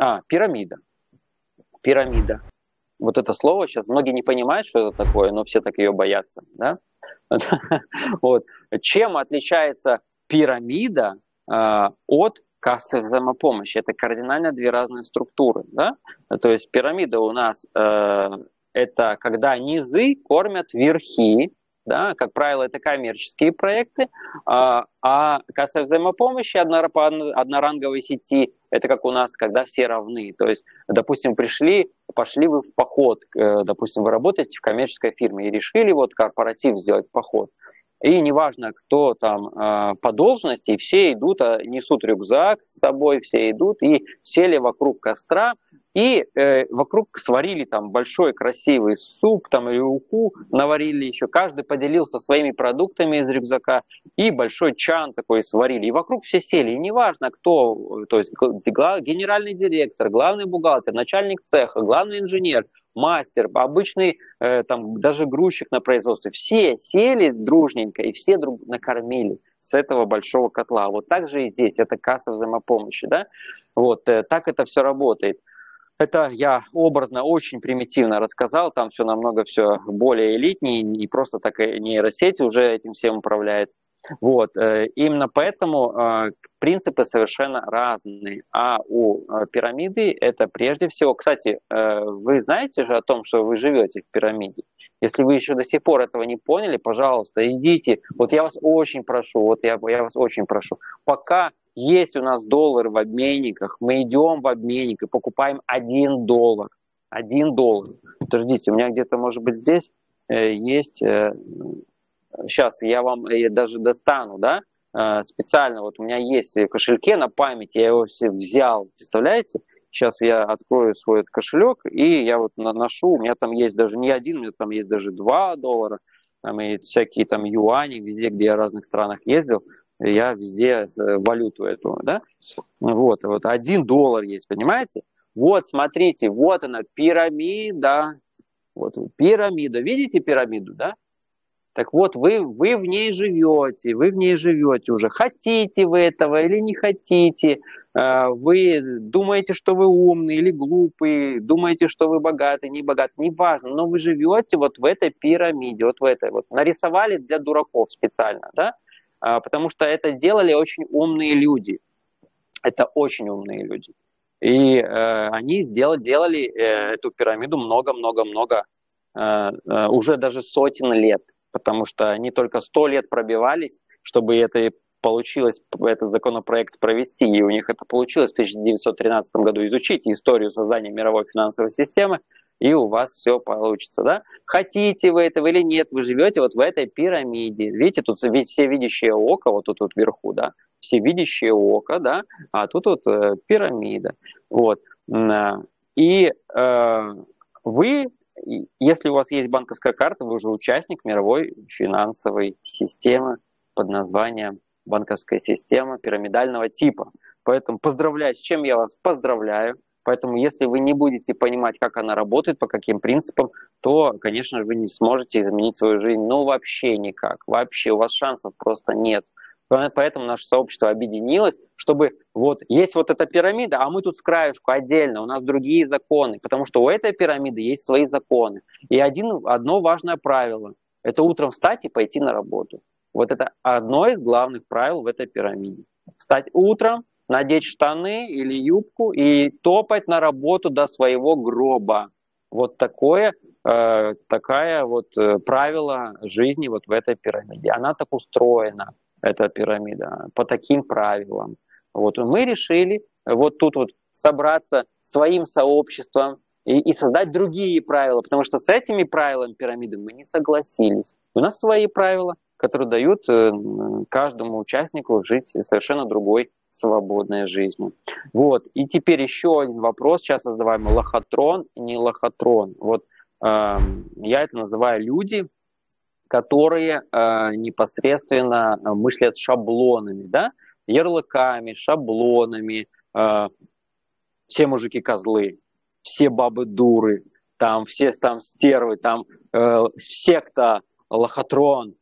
а, пирамида. Пирамида вот это слово сейчас многие не понимают, что это такое, но все так ее боятся. Да? [LAUGHS] Вот. Чем отличается пирамида э, от кассы взаимопомощи? Это кардинально две разные структуры. Да? То есть пирамида у нас э, это когда низы кормят верхи, да, как правило, это коммерческие проекты, а, а касса взаимопомощи одноранговой сети – это как у нас, когда все равны. То есть, допустим, пришли, пошли вы в поход, э, допустим, вы работаете в коммерческой фирме и решили вот корпоратив сделать поход. и неважно, кто там э, по должности, все идут, э, несут рюкзак с собой, все идут и сели вокруг костра, и э, вокруг сварили там большой красивый суп там или уху, наварили еще, каждый поделился своими продуктами из рюкзака, и большой чан такой сварили. И вокруг все сели, и неважно, кто, то есть генеральный директор, главный бухгалтер, начальник цеха, главный инженер, мастер, обычный э, там даже грузчик на производстве, все сели дружненько и все друг накормили с этого большого котла. Вот так же и здесь, это касса взаимопомощи, да? Вот э, так это все работает. Это я образно, очень примитивно рассказал, там все намного все более элитнее, не просто так нейросети уже этим всем управляет. Вот. Э, именно поэтому э, принципы совершенно разные. А у э, пирамиды это прежде всего... Кстати, вы знаете же о том, что вы живете в пирамиде? Если вы еще до сих пор этого не поняли, пожалуйста, идите. Вот я вас очень прошу, вот я, я вас очень прошу. Пока есть у нас доллар в обменниках, мы идем в обменник и покупаем один доллар. Один доллар. Подождите, у меня где-то, может быть, здесь есть сейчас я вам я даже достану, да, э, специально, вот у меня есть в кошельке на память, я его все взял, представляете? Сейчас я открою свой этот кошелек, и я вот наношу, у меня там есть даже не один, у меня там есть даже два доллара, там и всякие там юани, везде, где я в разных странах ездил, я везде э, валюту эту, да, вот, вот один доллар есть, понимаете? Вот, смотрите, вот она, пирамида, вот пирамида, видите пирамиду, да? Так вот, вы, вы в ней живете, вы в ней живете уже. Хотите вы этого или не хотите, э, вы думаете, что вы умный или глупый, думаете, что вы богатый, не богатый, неважно, но вы живете вот в этой пирамиде, вот в этой вот. Нарисовали для дураков специально, да, потому что это делали очень умные люди. Это очень умные люди. И э, они сделали, делали э, эту пирамиду много-много-много, э, э, уже даже сотен лет потому что они только сто лет пробивались, чтобы это получилось, этот законопроект провести, и у них это получилось в 1913 году. Изучите историю создания мировой финансовой системы, и у вас все получится, да? Хотите вы этого или нет, вы живете вот в этой пирамиде. Видите, тут все видящее око, вот тут вот вверху, да, все видящее око, да, а тут вот э, пирамида, вот. И э, вы если у вас есть банковская карта, вы уже участник мировой финансовой системы под названием банковская система пирамидального типа. Поэтому поздравляю, с чем я вас поздравляю. Поэтому если вы не будете понимать, как она работает, по каким принципам, то, конечно же, вы не сможете изменить свою жизнь. Ну, вообще никак. Вообще у вас шансов просто нет. Поэтому наше сообщество объединилось, чтобы вот есть вот эта пирамида, а мы тут с краешку отдельно, у нас другие законы, потому что у этой пирамиды есть свои законы. И один, одно важное правило – это утром встать и пойти на работу. Вот это одно из главных правил в этой пирамиде. Встать утром, надеть штаны или юбку и топать на работу до своего гроба. Вот такое, э, такая вот э, правило жизни вот в этой пирамиде. Она так устроена эта пирамида, по таким правилам. Вот мы решили вот тут вот собраться своим сообществом и, и создать другие правила, потому что с этими правилами пирамиды мы не согласились. У нас свои правила, которые дают э, каждому участнику жить совершенно другой свободной жизнью. Вот. И теперь еще один вопрос, сейчас задаваемый лохотрон не лохотрон. Вот э, я это называю люди, которые э, непосредственно э, мыслят шаблонами, да, ярлыками, шаблонами. Э, все мужики козлы, все бабы дуры, там все там стервы, там э, секта, лохотрон,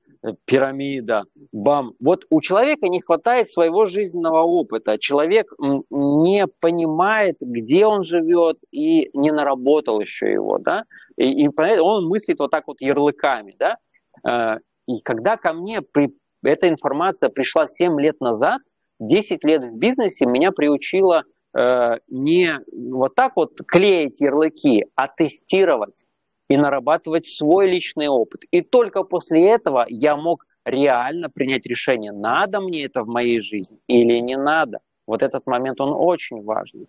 пирамида, бам. Вот у человека не хватает своего жизненного опыта. Человек не понимает, где он живет и не наработал еще его, да. И, и он мыслит вот так вот ярлыками, да. Э, и когда ко мне при... эта информация пришла 7 лет назад, 10 лет в бизнесе меня приучило э, не вот так вот клеить ярлыки, а тестировать и нарабатывать свой личный опыт. И только после этого я мог реально принять решение, надо мне это в моей жизни или не надо. Вот этот момент, он очень важный.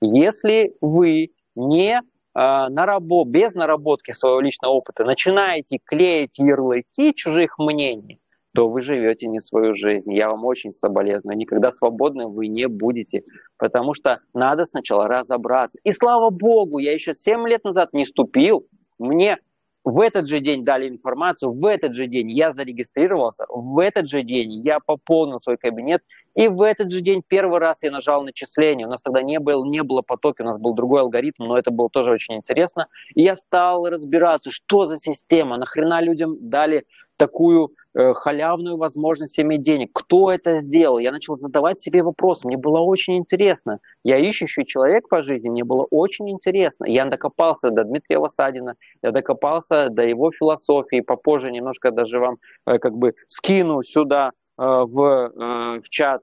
Если вы не а, наработ, без наработки своего личного опыта начинаете клеить ярлыки чужих мнений, то вы живете не свою жизнь. Я вам очень соболезную. Никогда свободным вы не будете, потому что надо сначала разобраться. И слава богу, я еще 7 лет назад не ступил. Мне в этот же день дали информацию, в этот же день я зарегистрировался, в этот же день я пополнил свой кабинет, и в этот же день первый раз я нажал начисление. У нас тогда не, было, не было потоки, у нас был другой алгоритм, но это было тоже очень интересно. И я стал разбираться, что за система, нахрена людям дали такую Э, халявную возможность иметь денег. Кто это сделал? Я начал задавать себе вопрос. Мне было очень интересно. Я ищущий человек по жизни, мне было очень интересно. Я докопался до Дмитрия Лосадина, я докопался до его философии. Попозже немножко даже вам э, как бы скину сюда э, в, в чат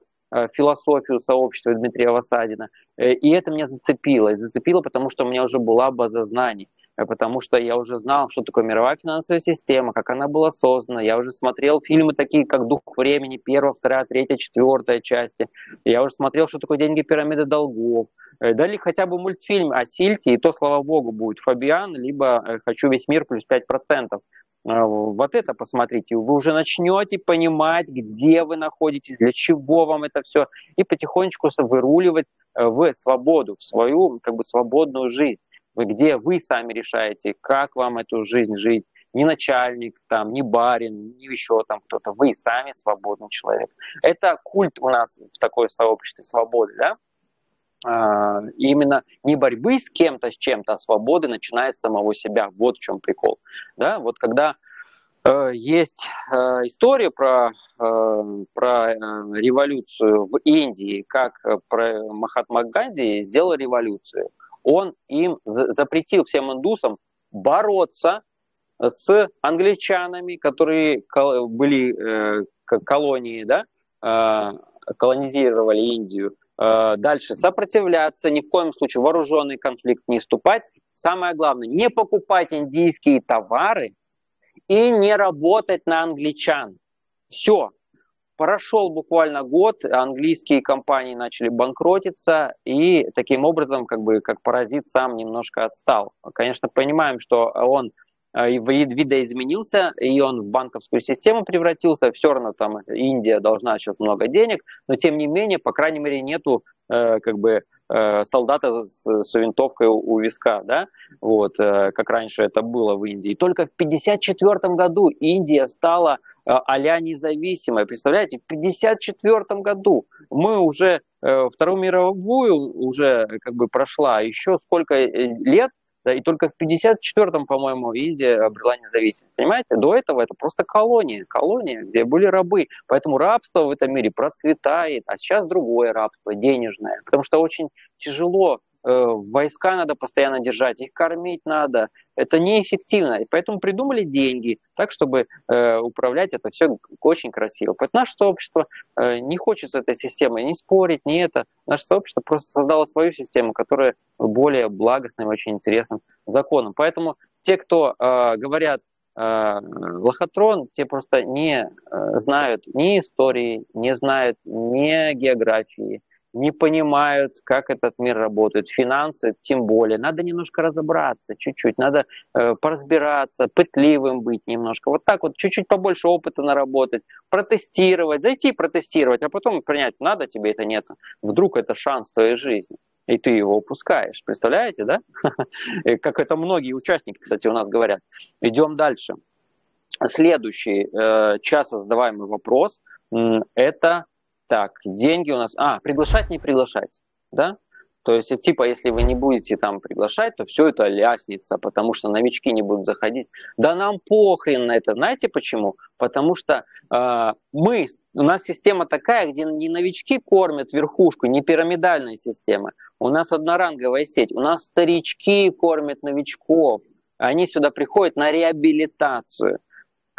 философию сообщества Дмитрия Лосадина. И это меня зацепило. И зацепило, потому что у меня уже была база знаний. Э, потому что я уже знал, что такое мировая финансовая система, как она была создана. Я уже смотрел фильмы такие, как «Дух времени», первая, вторая, третья, четвертая части. Я уже смотрел, что такое «Деньги, пирамида долгов». Э, дали хотя бы мультфильм о Сильте, и то, слава богу, будет Фабиан, либо э, «Хочу весь мир» плюс 5%. Вот это посмотрите, вы уже начнете понимать, где вы находитесь, для чего вам это все, и потихонечку выруливать в свободу, в свою как бы свободную жизнь где вы сами решаете, как вам эту жизнь жить, ни начальник, там, ни барин, ни еще там кто-то, вы сами свободный человек. Это культ у нас в такой сообществе свободы, да? А, именно не борьбы с кем-то, с чем-то, а свободы, начиная с самого себя. Вот в чем прикол. Да? Вот когда э, есть э, история про, э, про э, революцию в Индии, как э, про Махатма Ганди сделал революцию он им запретил всем индусам бороться с англичанами, которые были э, колонии, да, э, колонизировали Индию. Э, дальше сопротивляться, ни в коем случае вооруженный конфликт не вступать. Самое главное, не покупать индийские товары и не работать на англичан. Все, Прошел буквально год, английские компании начали банкротиться, и таким образом, как бы, как паразит сам немножко отстал. Конечно, понимаем, что он э, видоизменился, и он в банковскую систему превратился. Все равно там Индия должна сейчас много денег, но тем не менее, по крайней мере, нету э, как бы э, солдата с, с винтовкой у, у виска, да, вот, как раньше это было в Индии. Только в 1954 году Индия стала а независимая. Представляете, в 1954 году мы уже э, Вторую мировую уже как бы прошла, еще сколько э, лет, да, и только в 54-м, по-моему, Индия обрела независимость. Понимаете? До этого это просто колония, колония, где были рабы. Поэтому рабство в этом мире процветает, а сейчас другое рабство, денежное. Потому что очень тяжело Э, войска надо постоянно держать, их кормить надо. Это неэффективно. И поэтому придумали деньги так, чтобы э, управлять это все очень красиво. Поэтому наше сообщество э, не хочет с этой системой не спорить, не это. Наше сообщество просто создало свою систему, которая более благостным, очень интересным законом. Поэтому те, кто э, говорят, э, лохотрон, те просто не э, знают ни истории, не знают ни географии, не понимают, как этот мир работает, финансы тем более. Надо немножко разобраться, чуть-чуть, надо э, поразбираться, пытливым быть немножко. Вот так вот, чуть-чуть побольше опыта наработать, протестировать, зайти протестировать, а потом принять, надо тебе это, нет. Вдруг это шанс твоей жизни и ты его упускаешь. Представляете, да? [LAUGHS] Как это многие участники, кстати, у нас говорят. Идем дальше. Следующий э, часто задаваемый вопрос – это так, деньги у нас... А, приглашать, не приглашать, да? То есть, типа, если вы не будете там приглашать, то все это ляснится, потому что новички не будут заходить. Да нам похрен на это. Знаете почему? Потому что э, мы, у нас система такая, где не новички кормят верхушку, не пирамидальная система. У нас одноранговая сеть. У нас старички кормят новичков. Они сюда приходят на реабилитацию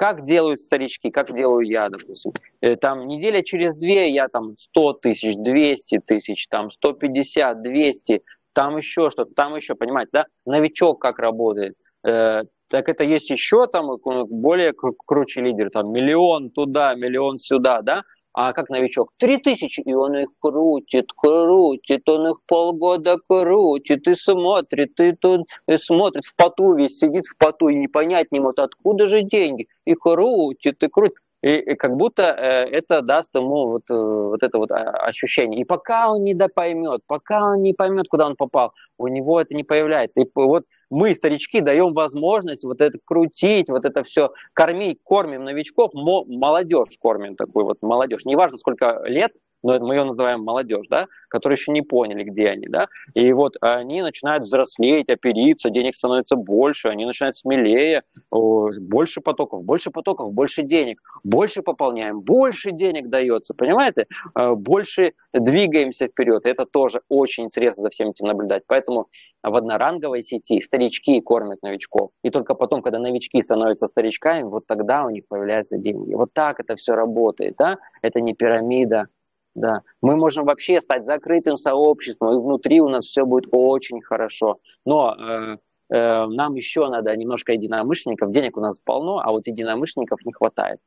как делают старички, как делаю я, допустим. Э, там неделя через две я там 100 тысяч, 200 тысяч, там 150, 200, там еще что-то, там еще, понимаете, да? Новичок как работает. Э, так это есть еще там более круче лидер, там миллион туда, миллион сюда, да? А как новичок? Три тысячи, и он их крутит, крутит, он их полгода крутит, и смотрит, и тут и смотрит, в поту весь сидит в поту, и не понять не может, откуда же деньги, и крутит, и крутит. И, и как будто э, это даст ему вот, э, вот это вот а, ощущение. И пока он не допоймет, пока он не поймет, куда он попал, у него это не появляется. И вот мы, старички, даем возможность вот это крутить, вот это все кормить, кормим новичков, молодежь кормим такую вот молодежь. Неважно, сколько лет, но мы ее называем молодежь, да, которые еще не поняли, где они, да, и вот они начинают взрослеть, опериться, денег становится больше, они начинают смелее, больше потоков, больше потоков, больше денег, больше пополняем, больше денег дается, понимаете, э, больше двигаемся вперед, это тоже очень интересно за всем этим наблюдать, поэтому в одноранговой сети старички кормят новичков, и только потом, когда новички становятся старичками, вот тогда у них появляются деньги, вот так это все работает, да, это не пирамида, да. Мы можем вообще стать закрытым сообществом, и внутри у нас все будет очень хорошо. Но э, э, нам еще надо немножко единомышленников. Денег у нас полно, а вот единомышленников не хватает.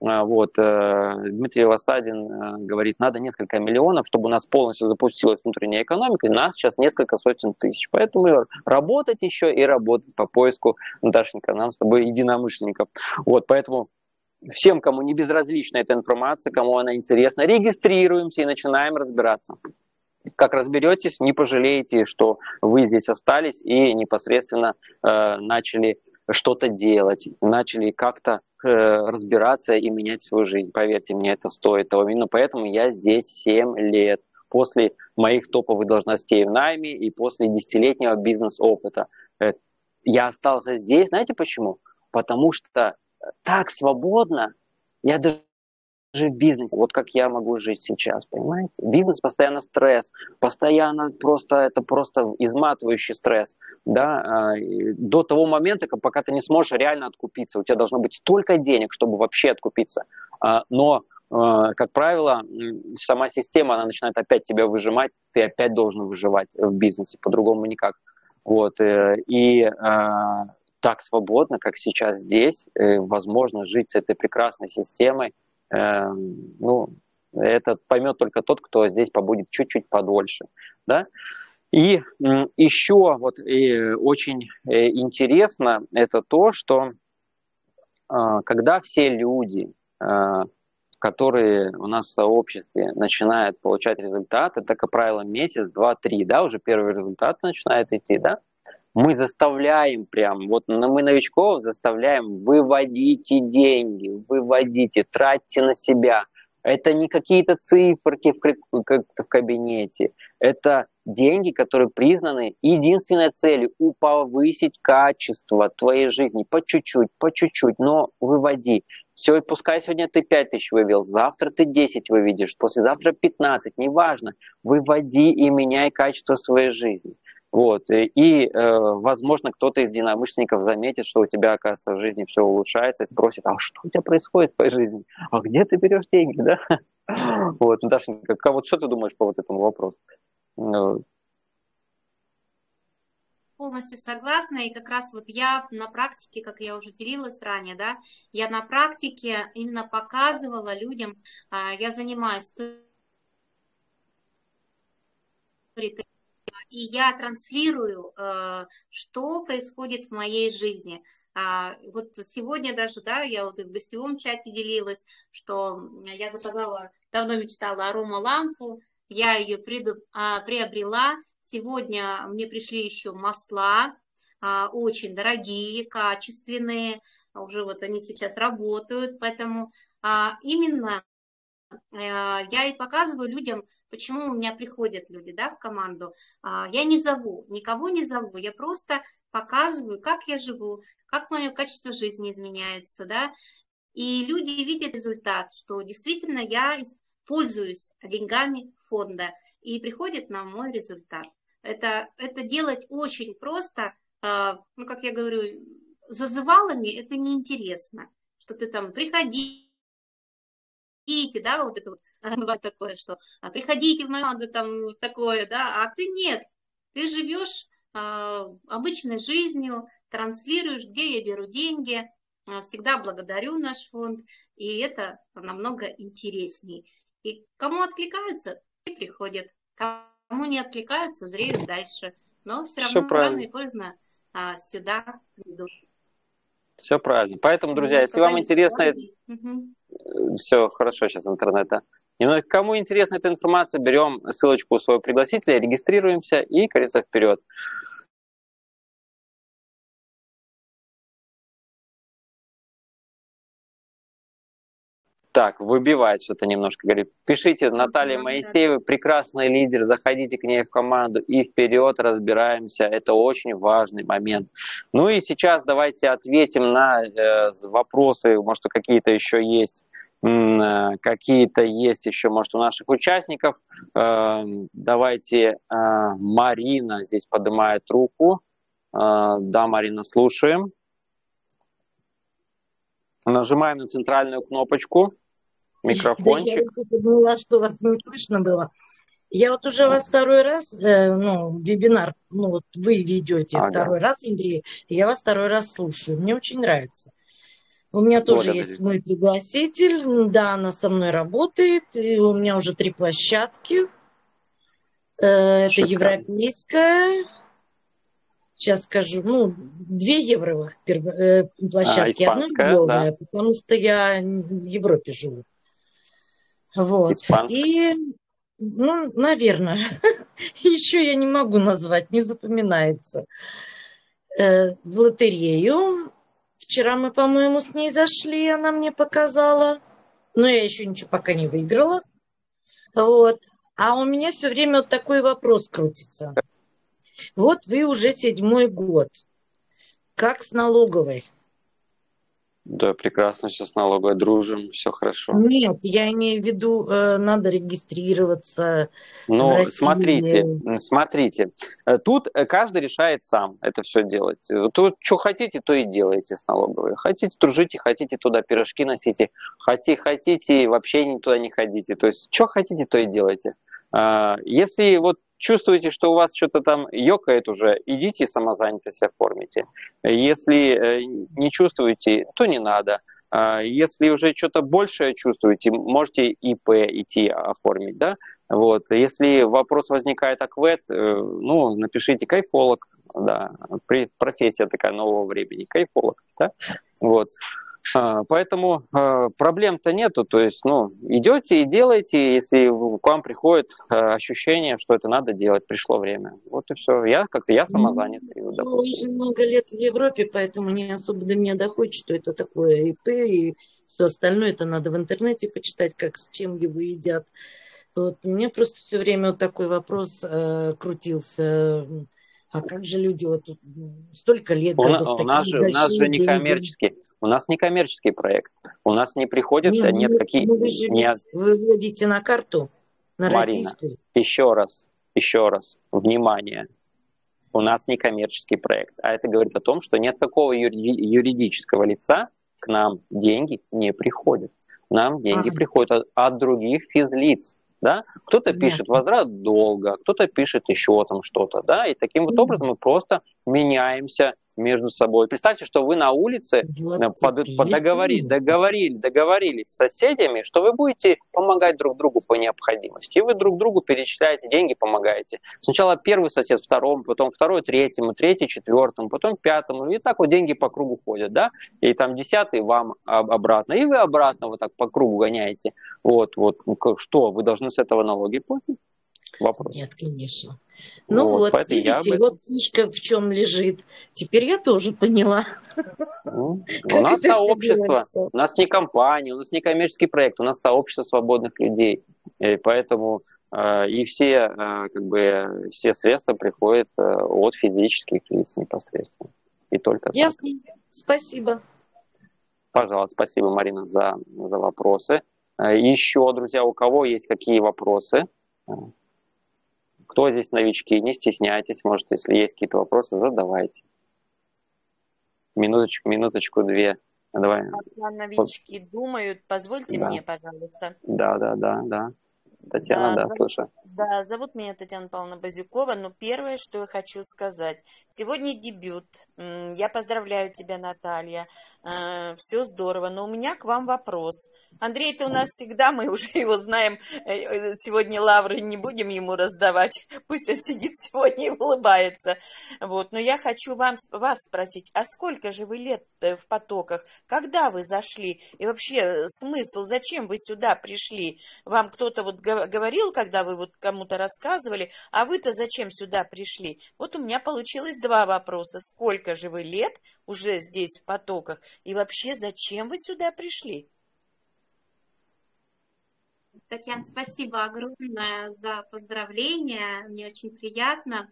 Э, вот, э, Дмитрий Лосадин э, говорит, надо несколько миллионов, чтобы у нас полностью запустилась внутренняя экономика, и нас сейчас несколько сотен тысяч. Поэтому работать еще и работать по поиску, Наташенька, нам с тобой единомышленников. Вот, поэтому всем, кому не безразлична эта информация, кому она интересна, регистрируемся и начинаем разбираться. Как разберетесь, не пожалеете, что вы здесь остались и непосредственно э, начали что-то делать, начали как-то э, разбираться и менять свою жизнь. Поверьте мне, это стоит того. Именно поэтому я здесь 7 лет после моих топовых должностей в найме и после десятилетнего бизнес-опыта. Э, я остался здесь, знаете почему? Потому что так свободно, я даже в бизнесе, вот как я могу жить сейчас, понимаете? Бизнес постоянно стресс, постоянно просто, это просто изматывающий стресс, да, а, до того момента, пока ты не сможешь реально откупиться, у тебя должно быть столько денег, чтобы вообще откупиться, а, но а, как правило, сама система, она начинает опять тебя выжимать, ты опять должен выживать в бизнесе, по-другому никак. Вот, э, и так свободно, как сейчас здесь, э, возможно жить с этой прекрасной системой, э, ну, это поймет только тот, кто здесь побудет чуть-чуть подольше, да. И еще вот и очень э, интересно это то, что а, когда все люди, а, которые у нас в сообществе начинают получать результат, это, как правило, месяц, два, три, да, уже первый результат начинает идти, да, мы заставляем прям, вот мы новичков заставляем, выводите деньги, выводите, тратьте на себя. Это не какие-то циферки в, в кабинете, это деньги, которые признаны единственной целью – повысить качество твоей жизни по чуть-чуть, по чуть-чуть, но выводи. Все, пускай сегодня ты 5 тысяч вывел, завтра ты 10 выведешь, послезавтра 15, неважно. Выводи и меняй качество своей жизни. Вот. И, э, возможно, кто-то из единомышленников заметит, что у тебя, оказывается, в жизни все улучшается, и спросит, а что у тебя происходит в твоей жизни? А где ты берешь деньги, [LAUGHS] да? Вот, Дашенька, вот что ты думаешь по вот этому вопросу? полностью согласна. И как раз вот я на практике, как я уже делилась ранее, да, я на практике именно показывала людям, а, я занимаюсь и я транслирую, э, что происходит в моей жизни. А, вот сегодня даже, да, я вот в гостевом чате делилась, что я заказала, давно мечтала арома лампу, я ее а, приобрела. Сегодня мне пришли еще масла, а, очень дорогие, качественные, уже вот они сейчас работают, поэтому именно я и показываю людям, почему у меня приходят люди да, в команду. А, я не зову, никого не зову, я просто показываю, как я живу, как мое качество жизни изменяется, да, и люди видят результат, что действительно я пользуюсь деньгами фонда и приходит на мой результат. Это, это делать очень просто, а, ну, как я говорю, зазывалами это неинтересно, что ты там приходи, приходите, да, вот это вот [LAUGHS] бывает такое, что а, приходите в мою команду, там такое, да, а ты нет, ты живешь а, обычной жизнью, транслируешь, где я беру деньги, а, всегда благодарю наш фонд, и это намного интересней. И кому откликаются, приходят, кому не откликаются, зреют дальше, но все равно все рано и поздно а, сюда придут. Все правильно. Поэтому, друзья, если вам интересно, угу. Все хорошо сейчас интернета. Немного, кому интересна эта информация, берем ссылочку у своего пригласителя, регистрируемся и, кажется, вперед. Так, выбивает что-то немножко. Говорит, пишите Наталья Моисеева, прекрасный лидер, заходите к ней в команду и вперед разбираемся. Это очень важный момент. Ну и сейчас давайте ответим на э, вопросы, может, какие-то еще есть э, какие-то есть еще, может, у наших участников. Э, давайте э, Марина здесь поднимает руку. Э, да, Марина, слушаем. Нажимаем на центральную кнопочку микрофончик. Да, я думала, что вас не слышно было. Я вот уже вас второй раз, э, ну, вебинар, ну, вот вы ведете ага. второй раз, Андрей, и я вас второй раз слушаю. Мне очень нравится. У меня тоже Благодарю. есть мой пригласитель, да, она со мной работает, и у меня уже три площадки. Э, это Шикарно. европейская, сейчас скажу, ну, две евровых э, площадки, а, одна белая, да. потому что я в Европе живу. Вот. И, ну, наверное, [LAUGHS] еще я не могу назвать, не запоминается. Э, в лотерею. Вчера мы, по-моему, с ней зашли, она мне показала. Но я еще ничего пока не выиграла. Вот. А у меня все время вот такой вопрос крутится. Вот вы уже седьмой год. Как с налоговой? Да, прекрасно, сейчас налоговой дружим, все хорошо. Нет, я имею в виду, э, надо регистрироваться. Ну, смотрите, смотрите. Э, тут э, каждый решает сам это все делать. Тут что хотите, то и делайте с налоговой. Хотите, дружите, хотите туда пирожки носите, хотите, хотите, вообще туда не ходите. То есть, что хотите, то и делайте. А, если вот чувствуете, что у вас что-то там ёкает уже, идите самозанятость оформите. Если э, не чувствуете, то не надо. А если уже что-то большее чувствуете, можете ИП идти оформить, да? Вот. Если вопрос возникает АКВЭД, э, ну, напишите кайфолог, да, профессия такая нового времени, кайфолог, да? Вот. А, поэтому а, проблем-то нету, то есть, ну, идете и делаете, если к вам приходит а, ощущение, что это надо делать, пришло время. Вот и все. Я, как я самозанят. Ну, я уже много лет в Европе, поэтому не особо до меня доходит, что это такое ИП, и все остальное это надо в интернете почитать, как с чем его едят. Вот. Мне просто все время вот такой вопрос э, крутился а как же люди вот столько лет у, годов, у нас же у нас же не коммерческий, у нас не коммерческий проект, у нас не приходят, не, нет ну, какие. Ну, вы, же не... вы вводите на карту на Марина, российскую. Еще раз, еще раз, внимание, у нас не коммерческий проект, а это говорит о том, что нет такого юридического лица, к нам деньги не приходят. Нам деньги ага. приходят от, от других физлиц да, кто-то пишет возврат долга, кто-то пишет еще там что-то, да, и таким вот образом мы просто меняемся между собой. Представьте, что вы на улице э, под, под договорились, договорились, договорились с соседями, что вы будете помогать друг другу по необходимости. И вы друг другу перечисляете деньги, помогаете. Сначала первый сосед второму, потом второй третьему, третий четвертому, потом пятому. И так вот деньги по кругу ходят, да? И там десятый вам обратно. И вы обратно вот так по кругу гоняете. Вот, вот. Ну, что, вы должны с этого налоги платить? Вопрос. Нет, конечно. Ну вот, вот видите, вот фишка в чем лежит. Теперь я тоже поняла. Ну, [LAUGHS] у нас сообщество, у нас не компания, у нас не коммерческий проект, у нас сообщество свободных людей. И поэтому э, и все, э, как бы, все средства приходят э, от физических лиц непосредственно. И только Ясно. Так. Спасибо. Пожалуйста, спасибо, Марина, за, за вопросы. Еще, друзья, у кого есть какие вопросы? Кто здесь новички, не стесняйтесь, может, если есть какие-то вопросы, задавайте. Минуточку, минуточку, две. Давай. Пока новички думают, позвольте да. мне, пожалуйста. Да, да, да, да. Татьяна, да, да слушаю. Да, зовут меня Татьяна Павловна Базюкова, но первое, что я хочу сказать. Сегодня дебют. Я поздравляю тебя, Наталья. Э, все здорово. Но у меня к вам вопрос. Андрей, ты у нас всегда, мы уже [LAUGHS] его знаем, э, э, сегодня лавры не будем ему раздавать, [LAUGHS] пусть он сидит сегодня и улыбается. Вот. Но я хочу вам, вас спросить, а сколько же вы лет в потоках? Когда вы зашли? И вообще смысл, зачем вы сюда пришли? Вам кто-то вот говорил, когда вы вот кому-то рассказывали, а вы-то зачем сюда пришли? Вот у меня получилось два вопроса. Сколько же вы лет уже здесь в потоках? И вообще зачем вы сюда пришли? Татьяна, спасибо огромное за поздравления. Мне очень приятно,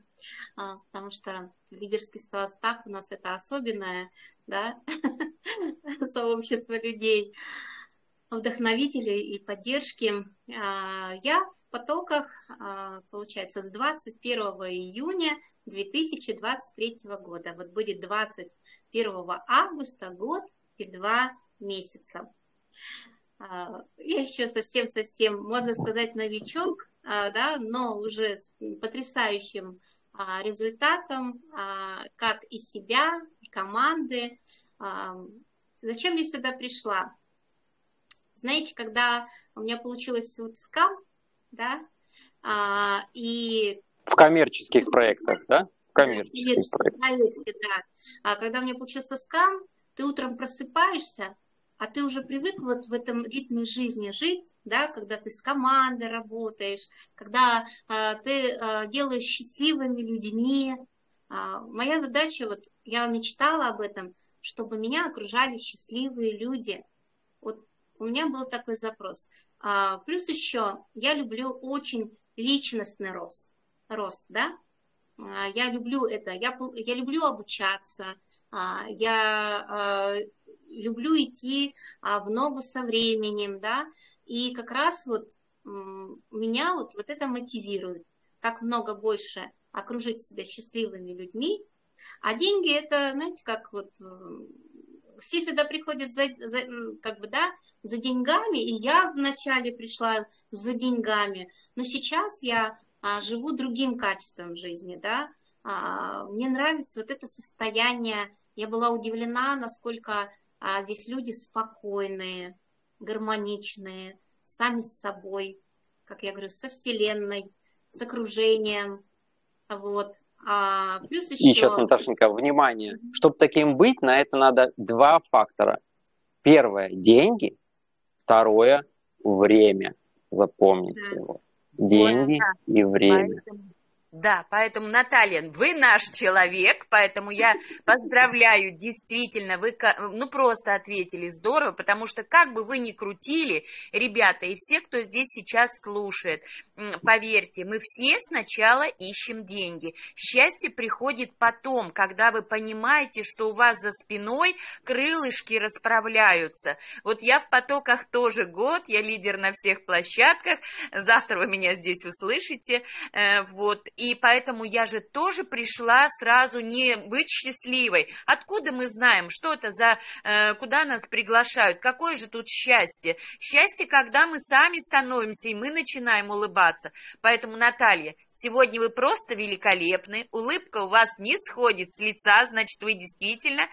а, потому что лидерский состав у нас это особенное, да, [LAUGHS] сообщество людей, вдохновителей и поддержки. А, я в потоках, а, получается, с 21 июня 2023 года. Вот будет 21 августа год и два месяца. А, я еще совсем-совсем, можно сказать, новичок, а, да, но уже с потрясающим а, результатом, как и себя, и команды. Зачем я сюда пришла? Знаете, когда у меня получилось вот скам, да, и... В коммерческих проектах, да? В коммерческих проектах. Проекте, да. Когда у меня получился скам, ты утром просыпаешься, а ты уже привык вот в этом ритме жизни жить, да, когда ты с командой работаешь, когда а, ты а, делаешь счастливыми людьми. А, моя задача, вот я мечтала об этом, чтобы меня окружали счастливые люди. Вот у меня был такой запрос. А, плюс еще я люблю очень личностный рост, рост, да. А, я люблю это, я, я люблю обучаться, а, я люблю идти а, в ногу со временем, да, и как раз вот меня вот, вот это мотивирует, как много больше окружить себя счастливыми людьми, а деньги это, знаете, как вот все сюда приходят за, за, как бы, да, за деньгами, и я вначале пришла за деньгами, но сейчас я а, живу другим качеством жизни, да, а, мне нравится вот это состояние, я была удивлена, насколько а здесь люди спокойные, гармоничные, сами с собой, как я говорю, со Вселенной, с окружением. Вот. А плюс еще... И сейчас, Наташенька, внимание. Чтобы таким быть, на это надо два фактора. Первое – деньги. Второе – время. Запомните да. его. Деньги вот, да. и время. Поэтому да, поэтому, Наталья, вы наш человек, поэтому я поздравляю, действительно, вы ну просто ответили здорово, потому что как бы вы ни крутили, ребята, и все, кто здесь сейчас слушает, поверьте, мы все сначала ищем деньги. Счастье приходит потом, когда вы понимаете, что у вас за спиной крылышки расправляются. Вот я в потоках тоже год, я лидер на всех площадках, завтра вы меня здесь услышите, э, вот, и поэтому я же тоже пришла сразу не быть счастливой. Откуда мы знаем, что это за, э, куда нас приглашают, какое же тут счастье? Счастье, когда мы сами становимся, и мы начинаем улыбаться. Поэтому, Наталья, сегодня вы просто великолепны, улыбка у вас не сходит с лица, значит, вы действительно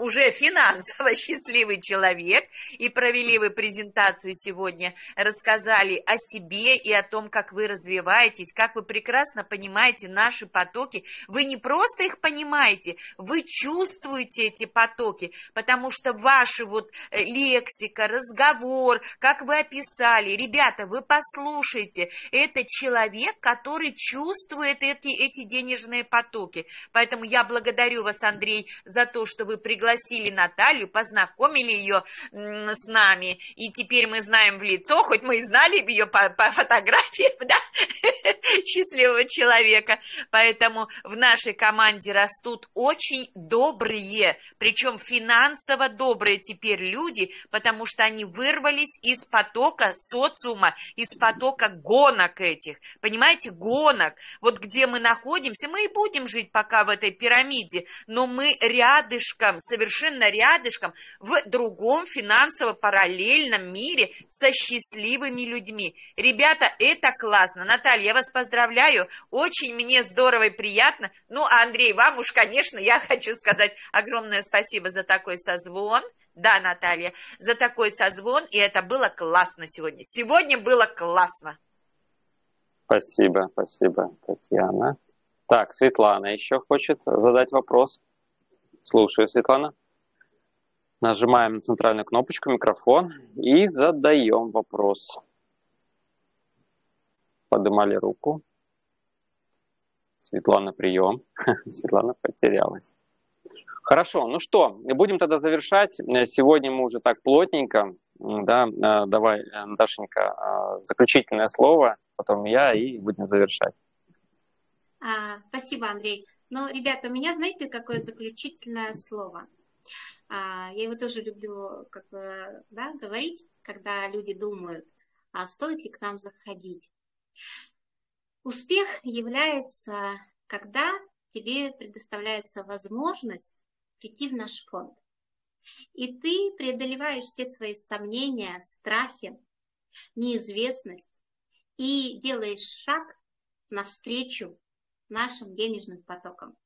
уже финансово [LAUGHS] счастливый человек, и провели вы презентацию сегодня, рассказали о себе и о том, как вы развиваетесь, как вы прекрасно понимаете наши потоки, вы не просто их понимаете, вы чувствуете эти потоки, потому что ваши вот э, лексика, разговор, как вы описали, ребята, вы послушайте, это человек, который чувствует эти, эти денежные потоки. Поэтому я благодарю вас, Андрей, за то, что вы пригласили Наталью, познакомили ее с нами, и теперь мы знаем в лицо, хоть мы и знали ее по, по фотографиям, [LAUGHS] да, счастливого человека. Поэтому в нашей команде растут очень добрые, причем финансово добрые теперь люди, потому что они вырвались из потока социума, из потока гонок этих. Понимаете, гонок гонок, вот где мы находимся, мы и будем жить пока в этой пирамиде, но мы рядышком, совершенно рядышком, в другом финансово-параллельном мире со счастливыми людьми. Ребята, это классно. Наталья, я вас поздравляю, очень мне здорово и приятно. Ну, а Андрей, вам уж, конечно, я [LAUGHS] хочу сказать огромное спасибо за такой созвон. Да, Наталья, за такой созвон, и это было классно сегодня. Сегодня было классно. Спасибо, спасибо, Татьяна. Так, Светлана еще хочет задать вопрос. Слушаю, Светлана. Нажимаем на центральную кнопочку микрофон и задаем вопрос. Поднимали руку. Светлана, прием. [LAUGHS] Светлана потерялась. Хорошо, ну что, будем тогда завершать. Сегодня мы уже так плотненько. Да, э, давай, э, Дашенька, э, заключительное слово, потом я, и будем завершать. А, спасибо, Андрей. Ну, ребята, у меня, знаете, какое заключительное слово? А, я его тоже люблю как да, говорить, когда люди думают, а стоит ли к нам заходить. Успех является, когда тебе предоставляется возможность прийти в наш фонд. И ты преодолеваешь все свои сомнения, страхи, неизвестность и делаешь шаг навстречу нашим денежным потокам.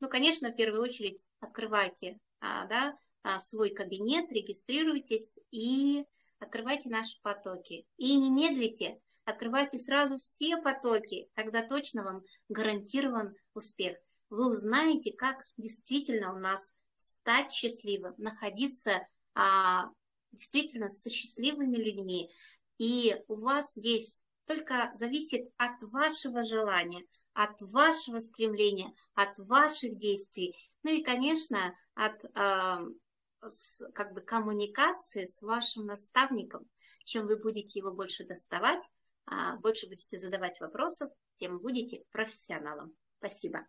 Ну, конечно, в первую очередь открывайте а, да, а, свой кабинет, регистрируйтесь и открывайте наши потоки. И не медлите, открывайте сразу все потоки, тогда точно вам гарантирован успех вы узнаете, как действительно у нас стать счастливым, находиться а, действительно со счастливыми людьми. И у вас здесь только зависит от вашего желания, от вашего стремления, от ваших действий. Ну и, конечно, от с, как бы коммуникации с вашим наставником. Чем вы будете его больше доставать, э, больше будете задавать вопросов, тем будете профессионалом. Спасибо.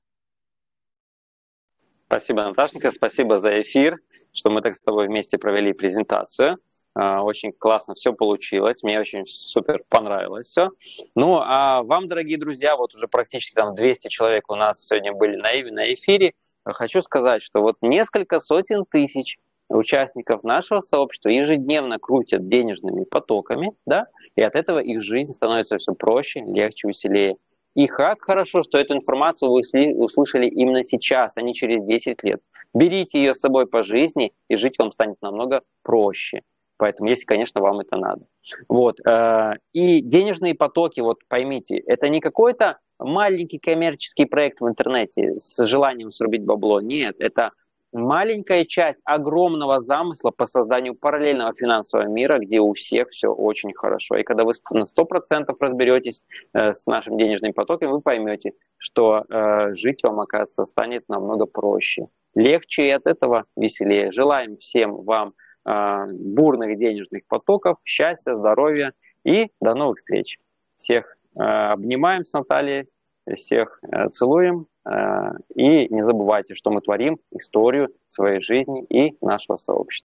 Спасибо, Наташенька, спасибо за эфир, что мы так с тобой вместе провели презентацию. А, очень классно все получилось, мне очень супер понравилось все. Ну, а вам, дорогие друзья, вот уже практически там 200 человек у нас сегодня были на, эфире. Хочу сказать, что вот несколько сотен тысяч участников нашего сообщества ежедневно крутят денежными потоками, да, и от этого их жизнь становится все проще, легче, веселее. И как хорошо, что эту информацию вы услышали именно сейчас, а не через 10 лет. Берите ее с собой по жизни, и жить вам станет намного проще. Поэтому, если, конечно, вам это надо. Вот. Э, и денежные потоки, вот поймите, это не какой-то маленький коммерческий проект в интернете с желанием срубить бабло. Нет, это маленькая часть огромного замысла по созданию параллельного финансового мира, где у всех все очень хорошо. И когда вы на 100% разберетесь э, с нашим денежным потоком, вы поймете, что э, жить вам, оказывается, станет намного проще. Легче и от этого веселее. Желаем всем вам бурных денежных потоков, счастья, здоровья и до новых встреч. Всех э, обнимаем с Натальей, всех э, целуем. Э, и не забывайте, что мы творим историю своей жизни и нашего сообщества.